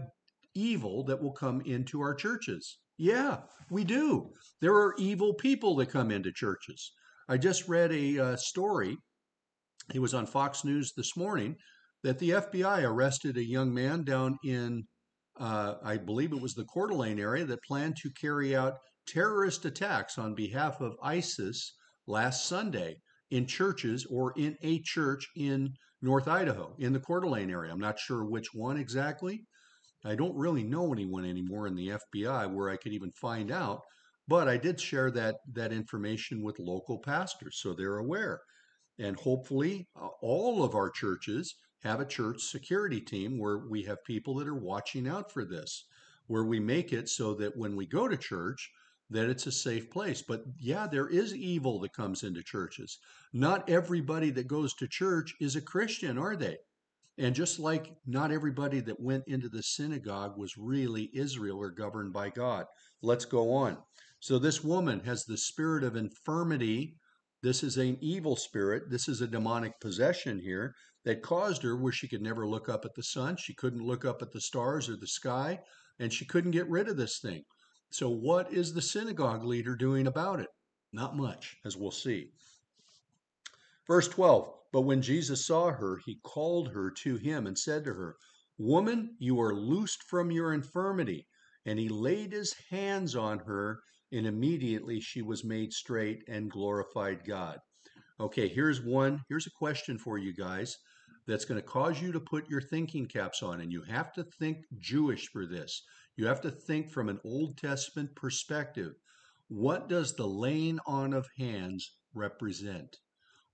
evil that will come into our churches? Yeah, we do. There are evil people that come into churches. I just read a uh, story it was on Fox News this morning that the FBI arrested a young man down in, uh, I believe it was the Coeur d'Alene area, that planned to carry out terrorist attacks on behalf of ISIS last Sunday in churches or in a church in North Idaho, in the Coeur d'Alene area. I'm not sure which one exactly. I don't really know anyone anymore in the FBI where I could even find out, but I did share that that information with local pastors so they're aware. And hopefully, uh, all of our churches have a church security team where we have people that are watching out for this, where we make it so that when we go to church, that it's a safe place. But yeah, there is evil that comes into churches. Not everybody that goes to church is a Christian, are they? And just like not everybody that went into the synagogue was really Israel or governed by God. Let's go on. So this woman has the spirit of infirmity this is an evil spirit. This is a demonic possession here that caused her where she could never look up at the sun. She couldn't look up at the stars or the sky, and she couldn't get rid of this thing. So, what is the synagogue leader doing about it? Not much, as we'll see. Verse 12 But when Jesus saw her, he called her to him and said to her, Woman, you are loosed from your infirmity. And he laid his hands on her, and immediately she was made straight and glorified God. Okay, here's one. Here's a question for you guys that's going to cause you to put your thinking caps on, and you have to think Jewish for this. You have to think from an Old Testament perspective. What does the laying on of hands represent?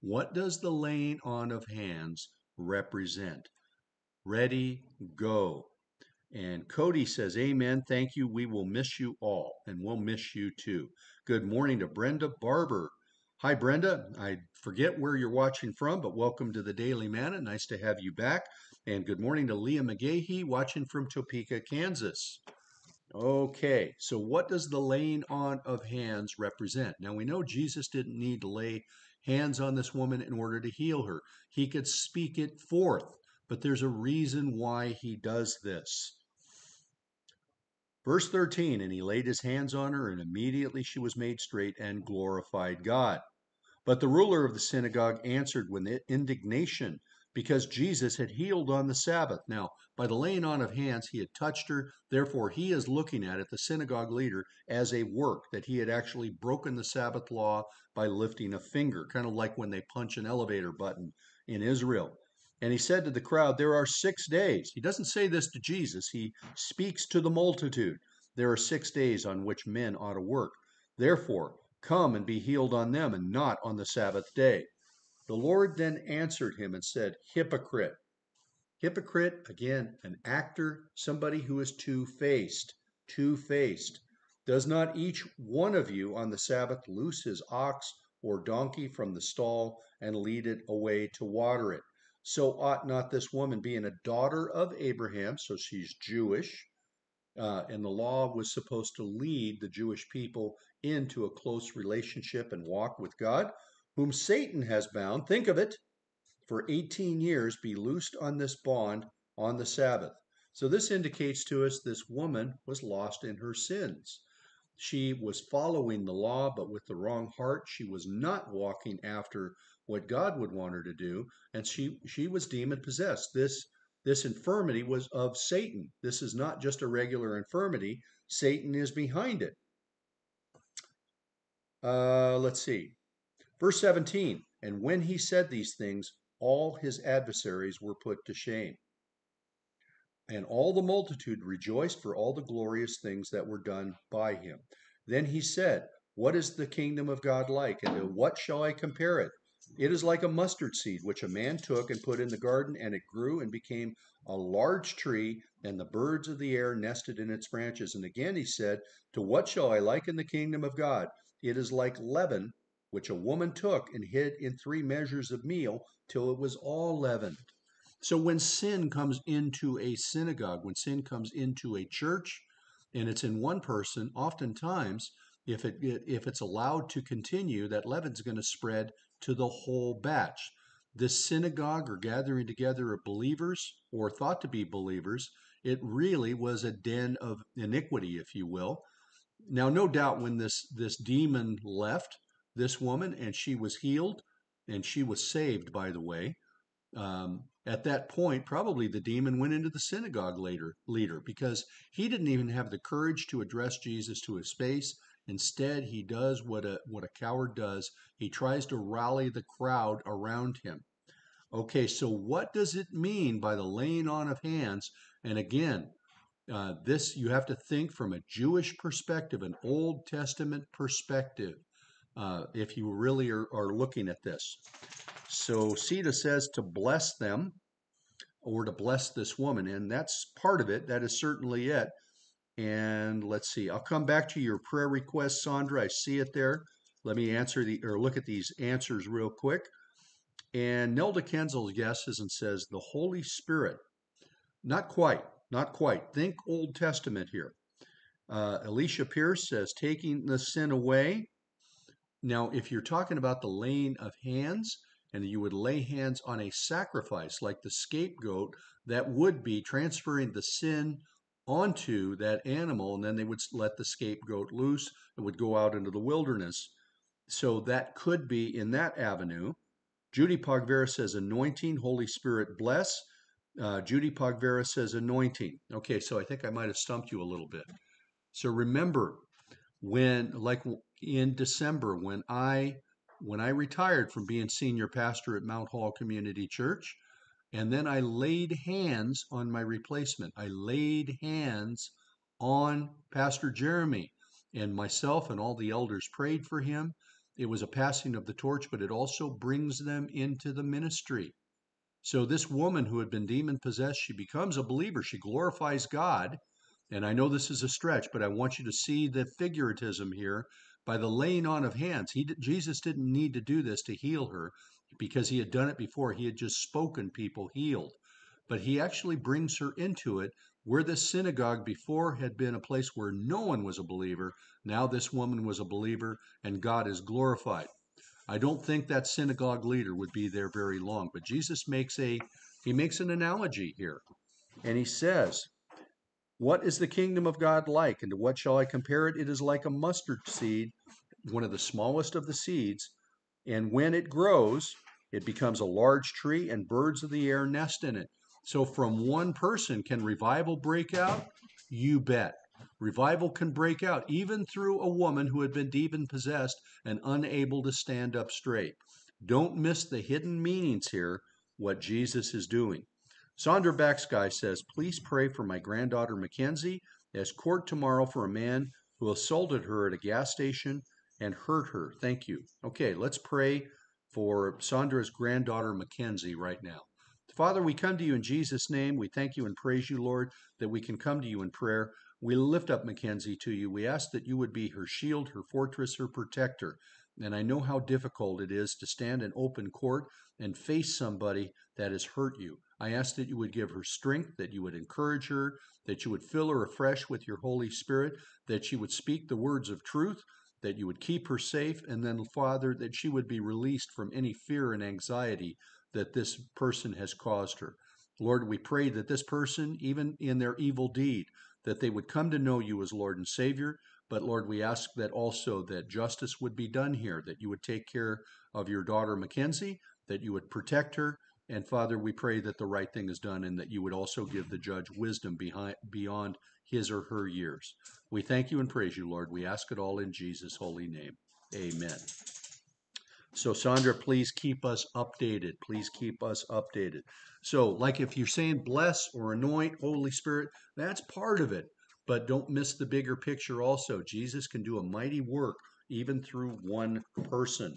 What does the laying on of hands represent? ready, go. And Cody says, Amen. Thank you. We will miss you all, and we'll miss you too. Good morning to Brenda Barber. Hi, Brenda. I forget where you're watching from, but welcome to the Daily Manna. Nice to have you back. And good morning to Leah McGahee, watching from Topeka, Kansas. Okay, so what does the laying on of hands represent? Now we know Jesus didn't need to lay hands on this woman in order to heal her, he could speak it forth, but there's a reason why he does this. Verse 13, and he laid his hands on her, and immediately she was made straight and glorified God. But the ruler of the synagogue answered with indignation because Jesus had healed on the Sabbath. Now, by the laying on of hands, he had touched her. Therefore, he is looking at it, the synagogue leader, as a work that he had actually broken the Sabbath law by lifting a finger, kind of like when they punch an elevator button in Israel. And he said to the crowd, There are six days. He doesn't say this to Jesus, he speaks to the multitude. There are six days on which men ought to work. Therefore, come and be healed on them, and not on the Sabbath day. The Lord then answered him and said, Hypocrite. Hypocrite, again, an actor, somebody who is two faced. Two faced. Does not each one of you on the Sabbath loose his ox or donkey from the stall and lead it away to water it? So ought not this woman, being a daughter of Abraham, so she's Jewish, uh, and the law was supposed to lead the Jewish people into a close relationship and walk with God, whom Satan has bound, think of it, for 18 years be loosed on this bond on the Sabbath. So this indicates to us this woman was lost in her sins. She was following the law, but with the wrong heart. She was not walking after what God would want her to do, and she she was demon possessed. This this infirmity was of Satan. This is not just a regular infirmity. Satan is behind it. Uh, let's see. Verse 17 And when he said these things, all his adversaries were put to shame. And all the multitude rejoiced for all the glorious things that were done by him. Then he said, What is the kingdom of God like? And to what shall I compare it? It is like a mustard seed, which a man took and put in the garden, and it grew and became a large tree, and the birds of the air nested in its branches. And again he said, To what shall I liken the kingdom of God? It is like leaven, which a woman took and hid in three measures of meal till it was all leavened. So when sin comes into a synagogue, when sin comes into a church, and it's in one person, oftentimes, if it if it's allowed to continue, that leaven's going to spread to the whole batch. This synagogue or gathering together of believers or thought to be believers, it really was a den of iniquity, if you will. Now, no doubt when this, this demon left this woman and she was healed and she was saved, by the way, um, at that point, probably the demon went into the synagogue later, leader because he didn't even have the courage to address Jesus to his face. Instead, he does what a what a coward does. He tries to rally the crowd around him. Okay, so what does it mean by the laying on of hands? And again, uh, this you have to think from a Jewish perspective, an Old Testament perspective, uh, if you really are, are looking at this. So Sita says to bless them or to bless this woman, and that's part of it. That is certainly it. And let's see, I'll come back to your prayer request, Sandra. I see it there. Let me answer the or look at these answers real quick. And Nelda Kenzel guesses and says, The Holy Spirit. Not quite, not quite. Think Old Testament here. Uh, Alicia Pierce says, Taking the sin away. Now, if you're talking about the laying of hands, and you would lay hands on a sacrifice like the scapegoat, that would be transferring the sin onto that animal, and then they would let the scapegoat loose. and would go out into the wilderness. So that could be in that avenue. Judy Pogvera says anointing, Holy Spirit bless. Uh, Judy Pogvera says anointing. Okay, so I think I might have stumped you a little bit. So remember, when like in December when I when I retired from being senior pastor at Mount Hall Community Church, and then I laid hands on my replacement. I laid hands on Pastor Jeremy and myself and all the elders prayed for him. It was a passing of the torch, but it also brings them into the ministry. So this woman who had been demon possessed, she becomes a believer. She glorifies God. And I know this is a stretch, but I want you to see the figuratism here. By the laying on of hands, he Jesus didn't need to do this to heal her because he had done it before. He had just spoken people healed. But he actually brings her into it where the synagogue before had been a place where no one was a believer. Now this woman was a believer and God is glorified. I don't think that synagogue leader would be there very long, but Jesus makes a he makes an analogy here. And he says, what is the kingdom of God like? And to what shall I compare it? It is like a mustard seed, one of the smallest of the seeds. And when it grows, it becomes a large tree, and birds of the air nest in it. So, from one person, can revival break out? You bet. Revival can break out even through a woman who had been demon possessed and unable to stand up straight. Don't miss the hidden meanings here, what Jesus is doing. Sandra Baxguy says, please pray for my granddaughter Mackenzie as court tomorrow for a man who assaulted her at a gas station and hurt her. Thank you. Okay, let's pray for Sandra's granddaughter Mackenzie right now. Father, we come to you in Jesus' name. We thank you and praise you, Lord, that we can come to you in prayer. We lift up Mackenzie to you. We ask that you would be her shield, her fortress, her protector. And I know how difficult it is to stand in open court and face somebody that has hurt you. I ask that you would give her strength, that you would encourage her, that you would fill her afresh with your Holy Spirit, that she would speak the words of truth, that you would keep her safe, and then, Father, that she would be released from any fear and anxiety that this person has caused her. Lord, we pray that this person, even in their evil deed, that they would come to know you as Lord and Savior. But Lord, we ask that also that justice would be done here, that you would take care of your daughter Mackenzie, that you would protect her, and Father, we pray that the right thing is done and that you would also give the judge wisdom behind, beyond his or her years. We thank you and praise you, Lord. We ask it all in Jesus' holy name. Amen. So, Sandra, please keep us updated. Please keep us updated. So, like if you're saying bless or anoint Holy Spirit, that's part of it. But don't miss the bigger picture also. Jesus can do a mighty work even through one person.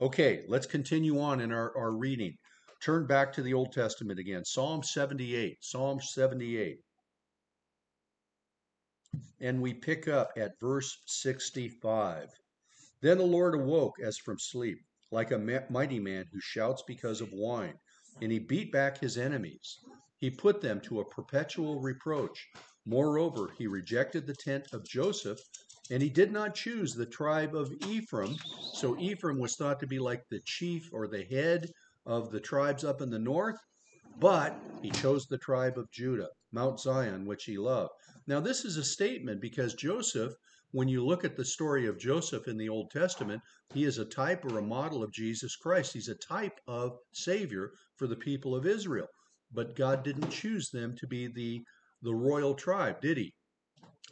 Okay, let's continue on in our, our reading. Turn back to the Old Testament again. Psalm 78. Psalm 78. And we pick up at verse 65. Then the Lord awoke as from sleep, like a mighty man who shouts because of wine, and he beat back his enemies. He put them to a perpetual reproach. Moreover, he rejected the tent of Joseph and he did not choose the tribe of Ephraim. So Ephraim was thought to be like the chief or the head of the tribes up in the north. But he chose the tribe of Judah, Mount Zion, which he loved. Now, this is a statement because Joseph, when you look at the story of Joseph in the Old Testament, he is a type or a model of Jesus Christ. He's a type of Savior for the people of Israel. But God didn't choose them to be the, the royal tribe, did he?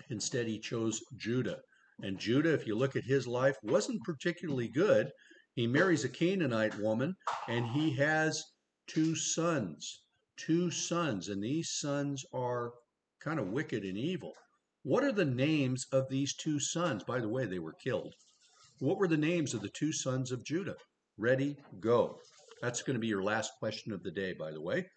Instead, he chose Judah. And Judah, if you look at his life, wasn't particularly good. He marries a Canaanite woman and he has two sons. Two sons. And these sons are kind of wicked and evil. What are the names of these two sons? By the way, they were killed. What were the names of the two sons of Judah? Ready, go. That's going to be your last question of the day, by the way.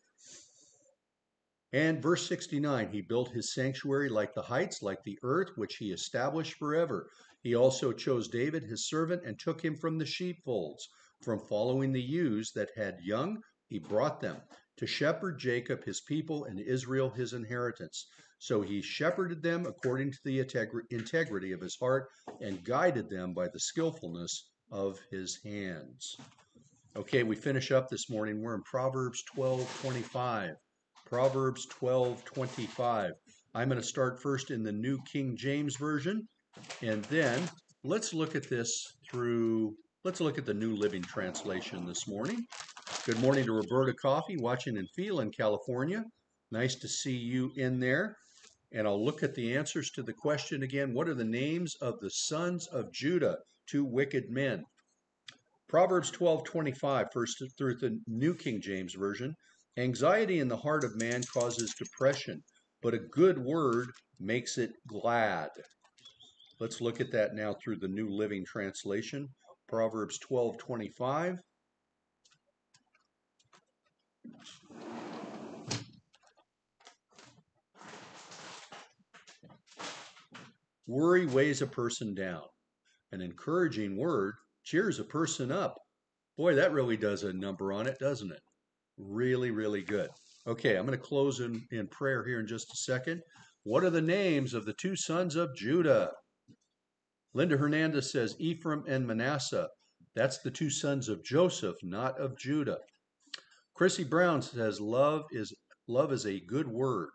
And verse 69 He built his sanctuary like the heights, like the earth, which he established forever. He also chose David his servant and took him from the sheepfolds. From following the ewes that had young, he brought them to shepherd Jacob his people and Israel his inheritance. So he shepherded them according to the integrity of his heart and guided them by the skillfulness of his hands. Okay, we finish up this morning. We're in Proverbs 12 25. Proverbs 12:25. I'm going to start first in the New King James Version, and then let's look at this through, let's look at the New Living Translation this morning. Good morning to Roberta Coffee, watching in Phelan, California. Nice to see you in there. And I'll look at the answers to the question again. What are the names of the sons of Judah, two wicked men? Proverbs 12:25, first through the New King James Version. Anxiety in the heart of man causes depression, but a good word makes it glad. Let's look at that now through the New Living Translation, Proverbs 12 25. Worry weighs a person down. An encouraging word cheers a person up. Boy, that really does a number on it, doesn't it? Really, really good. Okay, I'm going to close in, in prayer here in just a second. What are the names of the two sons of Judah? Linda Hernandez says Ephraim and Manasseh. That's the two sons of Joseph, not of Judah. Chrissy Brown says love is love is a good word.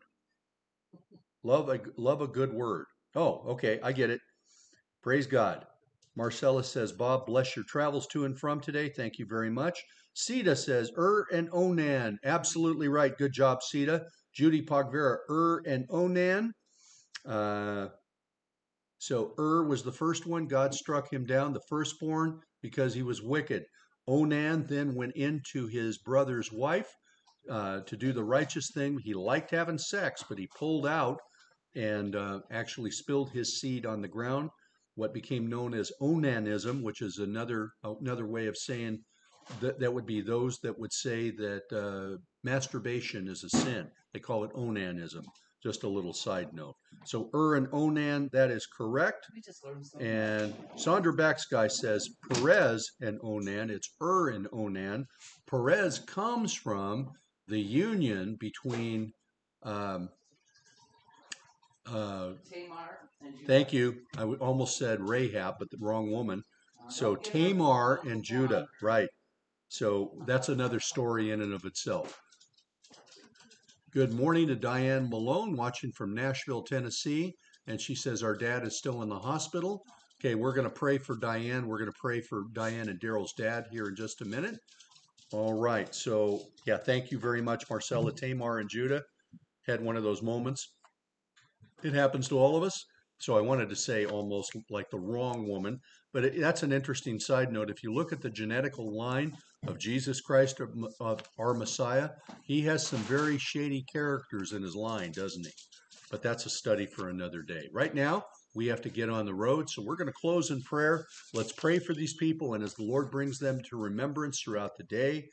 Love a love a good word. Oh, okay, I get it. Praise God. Marcella says, Bob, bless your travels to and from today. Thank you very much. Sita says, Ur and Onan. Absolutely right. Good job, Sita. Judy Pogvera, Ur and Onan. Uh, so Ur was the first one. God struck him down, the firstborn, because he was wicked. Onan then went into his brother's wife uh, to do the righteous thing. He liked having sex, but he pulled out and uh, actually spilled his seed on the ground. What became known as onanism, which is another another way of saying that that would be those that would say that uh, masturbation is a sin. They call it onanism. Just a little side note. So Ur and Onan, that is correct. We just learned so And Sandra Baxguy says Perez and Onan. It's Ur and Onan. Perez comes from the union between. Um, uh, Tamar and Judah. thank you. I w- almost said Rahab, but the wrong woman. Uh, So don't give her Tamar and Judah, right? So that's another story in and of itself. Good morning to Diane Malone, watching from Nashville, Tennessee. And she says, Our dad is still in the hospital. Okay, we're going to pray for Diane. We're going to pray for Diane and Daryl's dad here in just a minute. All right. So, yeah, thank you very much, Marcella, Tamar, and Judah. Had one of those moments. It happens to all of us. So I wanted to say almost like the wrong woman, but it, that's an interesting side note. If you look at the genetical line of Jesus Christ, of, our Messiah, he has some very shady characters in his line, doesn't he? But that's a study for another day. Right now, we have to get on the road, so we're going to close in prayer. Let's pray for these people, and as the Lord brings them to remembrance throughout the day,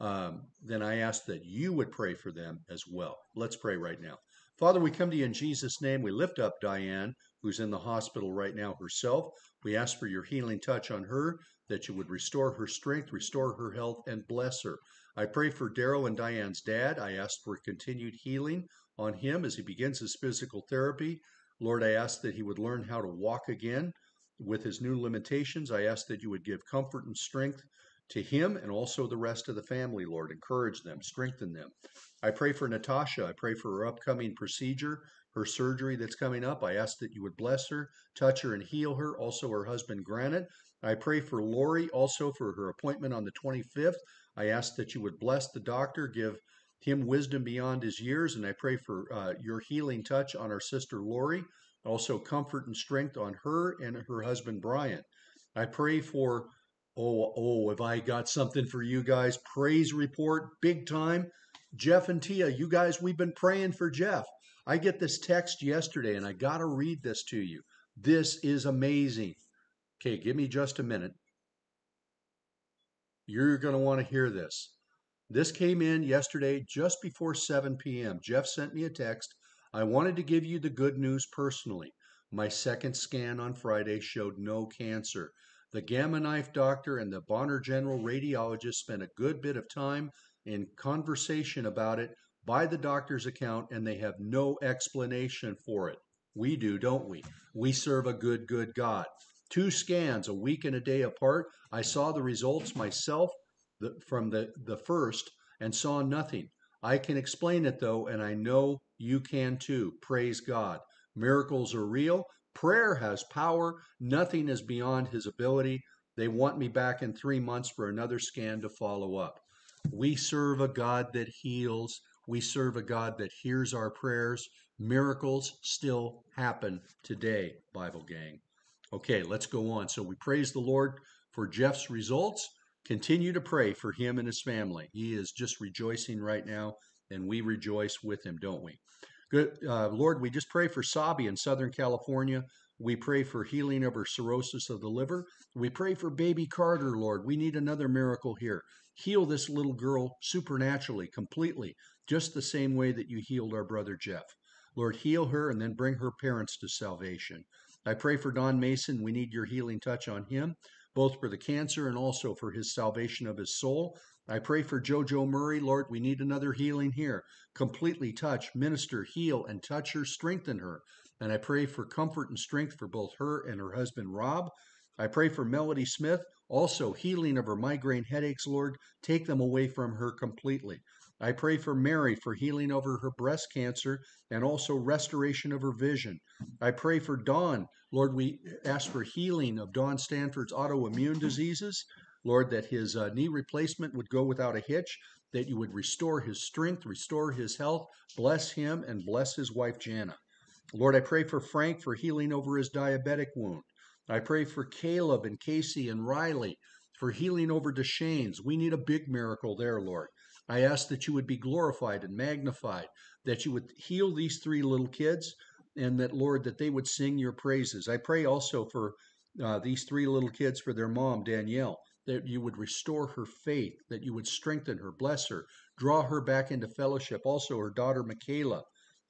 um, then I ask that you would pray for them as well. Let's pray right now. Father, we come to you in Jesus' name. We lift up Diane, who's in the hospital right now herself. We ask for your healing touch on her, that you would restore her strength, restore her health, and bless her. I pray for Daryl and Diane's dad. I ask for continued healing on him as he begins his physical therapy. Lord, I ask that he would learn how to walk again with his new limitations. I ask that you would give comfort and strength to him and also the rest of the family, Lord. Encourage them, strengthen them. I pray for Natasha. I pray for her upcoming procedure, her surgery that's coming up. I ask that you would bless her, touch her, and heal her. Also, her husband, Granite. I pray for Lori also for her appointment on the 25th. I ask that you would bless the doctor, give him wisdom beyond his years, and I pray for uh, your healing touch on our sister Lori. Also, comfort and strength on her and her husband, Brian. I pray for Oh, oh, have I got something for you guys? Praise report, big time. Jeff and Tia, you guys, we've been praying for Jeff. I get this text yesterday and I got to read this to you. This is amazing. Okay, give me just a minute. You're going to want to hear this. This came in yesterday just before 7 p.m. Jeff sent me a text. I wanted to give you the good news personally. My second scan on Friday showed no cancer. The Gamma Knife doctor and the Bonner General radiologist spent a good bit of time in conversation about it by the doctor's account, and they have no explanation for it. We do, don't we? We serve a good, good God. Two scans, a week and a day apart. I saw the results myself from the, the first and saw nothing. I can explain it though, and I know you can too. Praise God. Miracles are real. Prayer has power. Nothing is beyond his ability. They want me back in three months for another scan to follow up. We serve a God that heals. We serve a God that hears our prayers. Miracles still happen today, Bible gang. Okay, let's go on. So we praise the Lord for Jeff's results. Continue to pray for him and his family. He is just rejoicing right now, and we rejoice with him, don't we? Good uh, Lord, we just pray for Sabi in Southern California. We pray for healing of her cirrhosis of the liver. We pray for baby Carter, Lord. We need another miracle here. Heal this little girl supernaturally, completely, just the same way that you healed our brother Jeff. Lord, heal her and then bring her parents to salvation. I pray for Don Mason. We need your healing touch on him, both for the cancer and also for his salvation of his soul. I pray for JoJo Murray. Lord, we need another healing here. Completely touch, minister, heal, and touch her, strengthen her. And I pray for comfort and strength for both her and her husband, Rob. I pray for Melody Smith, also healing of her migraine headaches, Lord. Take them away from her completely. I pray for Mary for healing over her breast cancer and also restoration of her vision. I pray for Dawn. Lord, we ask for healing of Dawn Stanford's autoimmune diseases. Lord, that his uh, knee replacement would go without a hitch, that you would restore his strength, restore his health, bless him, and bless his wife, Jana. Lord, I pray for Frank for healing over his diabetic wound. I pray for Caleb and Casey and Riley for healing over Duchenne's. We need a big miracle there, Lord. I ask that you would be glorified and magnified, that you would heal these three little kids, and that, Lord, that they would sing your praises. I pray also for uh, these three little kids, for their mom, Danielle, that you would restore her faith, that you would strengthen her, bless her, draw her back into fellowship. Also, her daughter, Michaela,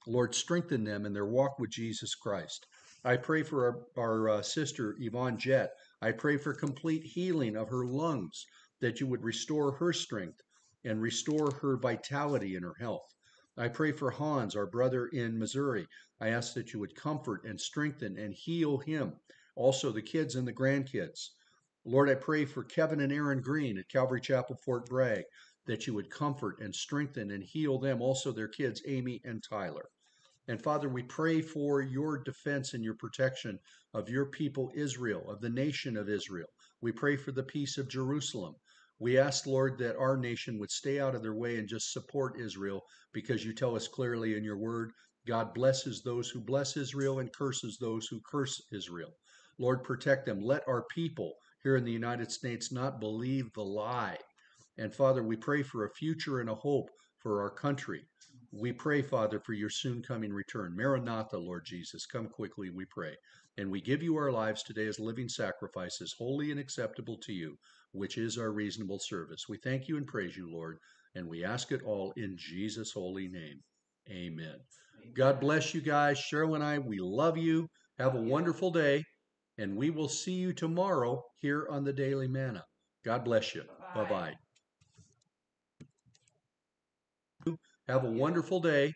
Lord, strengthen them in their walk with Jesus Christ. I pray for our, our uh, sister, Yvonne Jett. I pray for complete healing of her lungs, that you would restore her strength and restore her vitality and her health. I pray for Hans, our brother in Missouri. I ask that you would comfort and strengthen and heal him, also the kids and the grandkids. Lord, I pray for Kevin and Aaron Green at Calvary Chapel, Fort Bragg, that you would comfort and strengthen and heal them, also their kids, Amy and Tyler. And Father, we pray for your defense and your protection of your people, Israel, of the nation of Israel. We pray for the peace of Jerusalem. We ask, Lord, that our nation would stay out of their way and just support Israel because you tell us clearly in your word God blesses those who bless Israel and curses those who curse Israel. Lord, protect them. Let our people here in the United States not believe the lie. And Father, we pray for a future and a hope for our country. We pray, Father, for your soon coming return. Maranatha, Lord Jesus, come quickly, we pray. And we give you our lives today as living sacrifices, holy and acceptable to you which is our reasonable service. We thank you and praise you, Lord, and we ask it all in Jesus' holy name. Amen. God bless you guys. Cheryl and I, we love you. Have a wonderful day, and we will see you tomorrow here on the Daily Manna. God bless you. Bye bye. Have a wonderful day,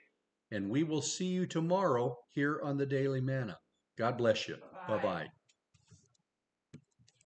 and we will see you tomorrow here on the Daily Manna. God bless you. Bye bye.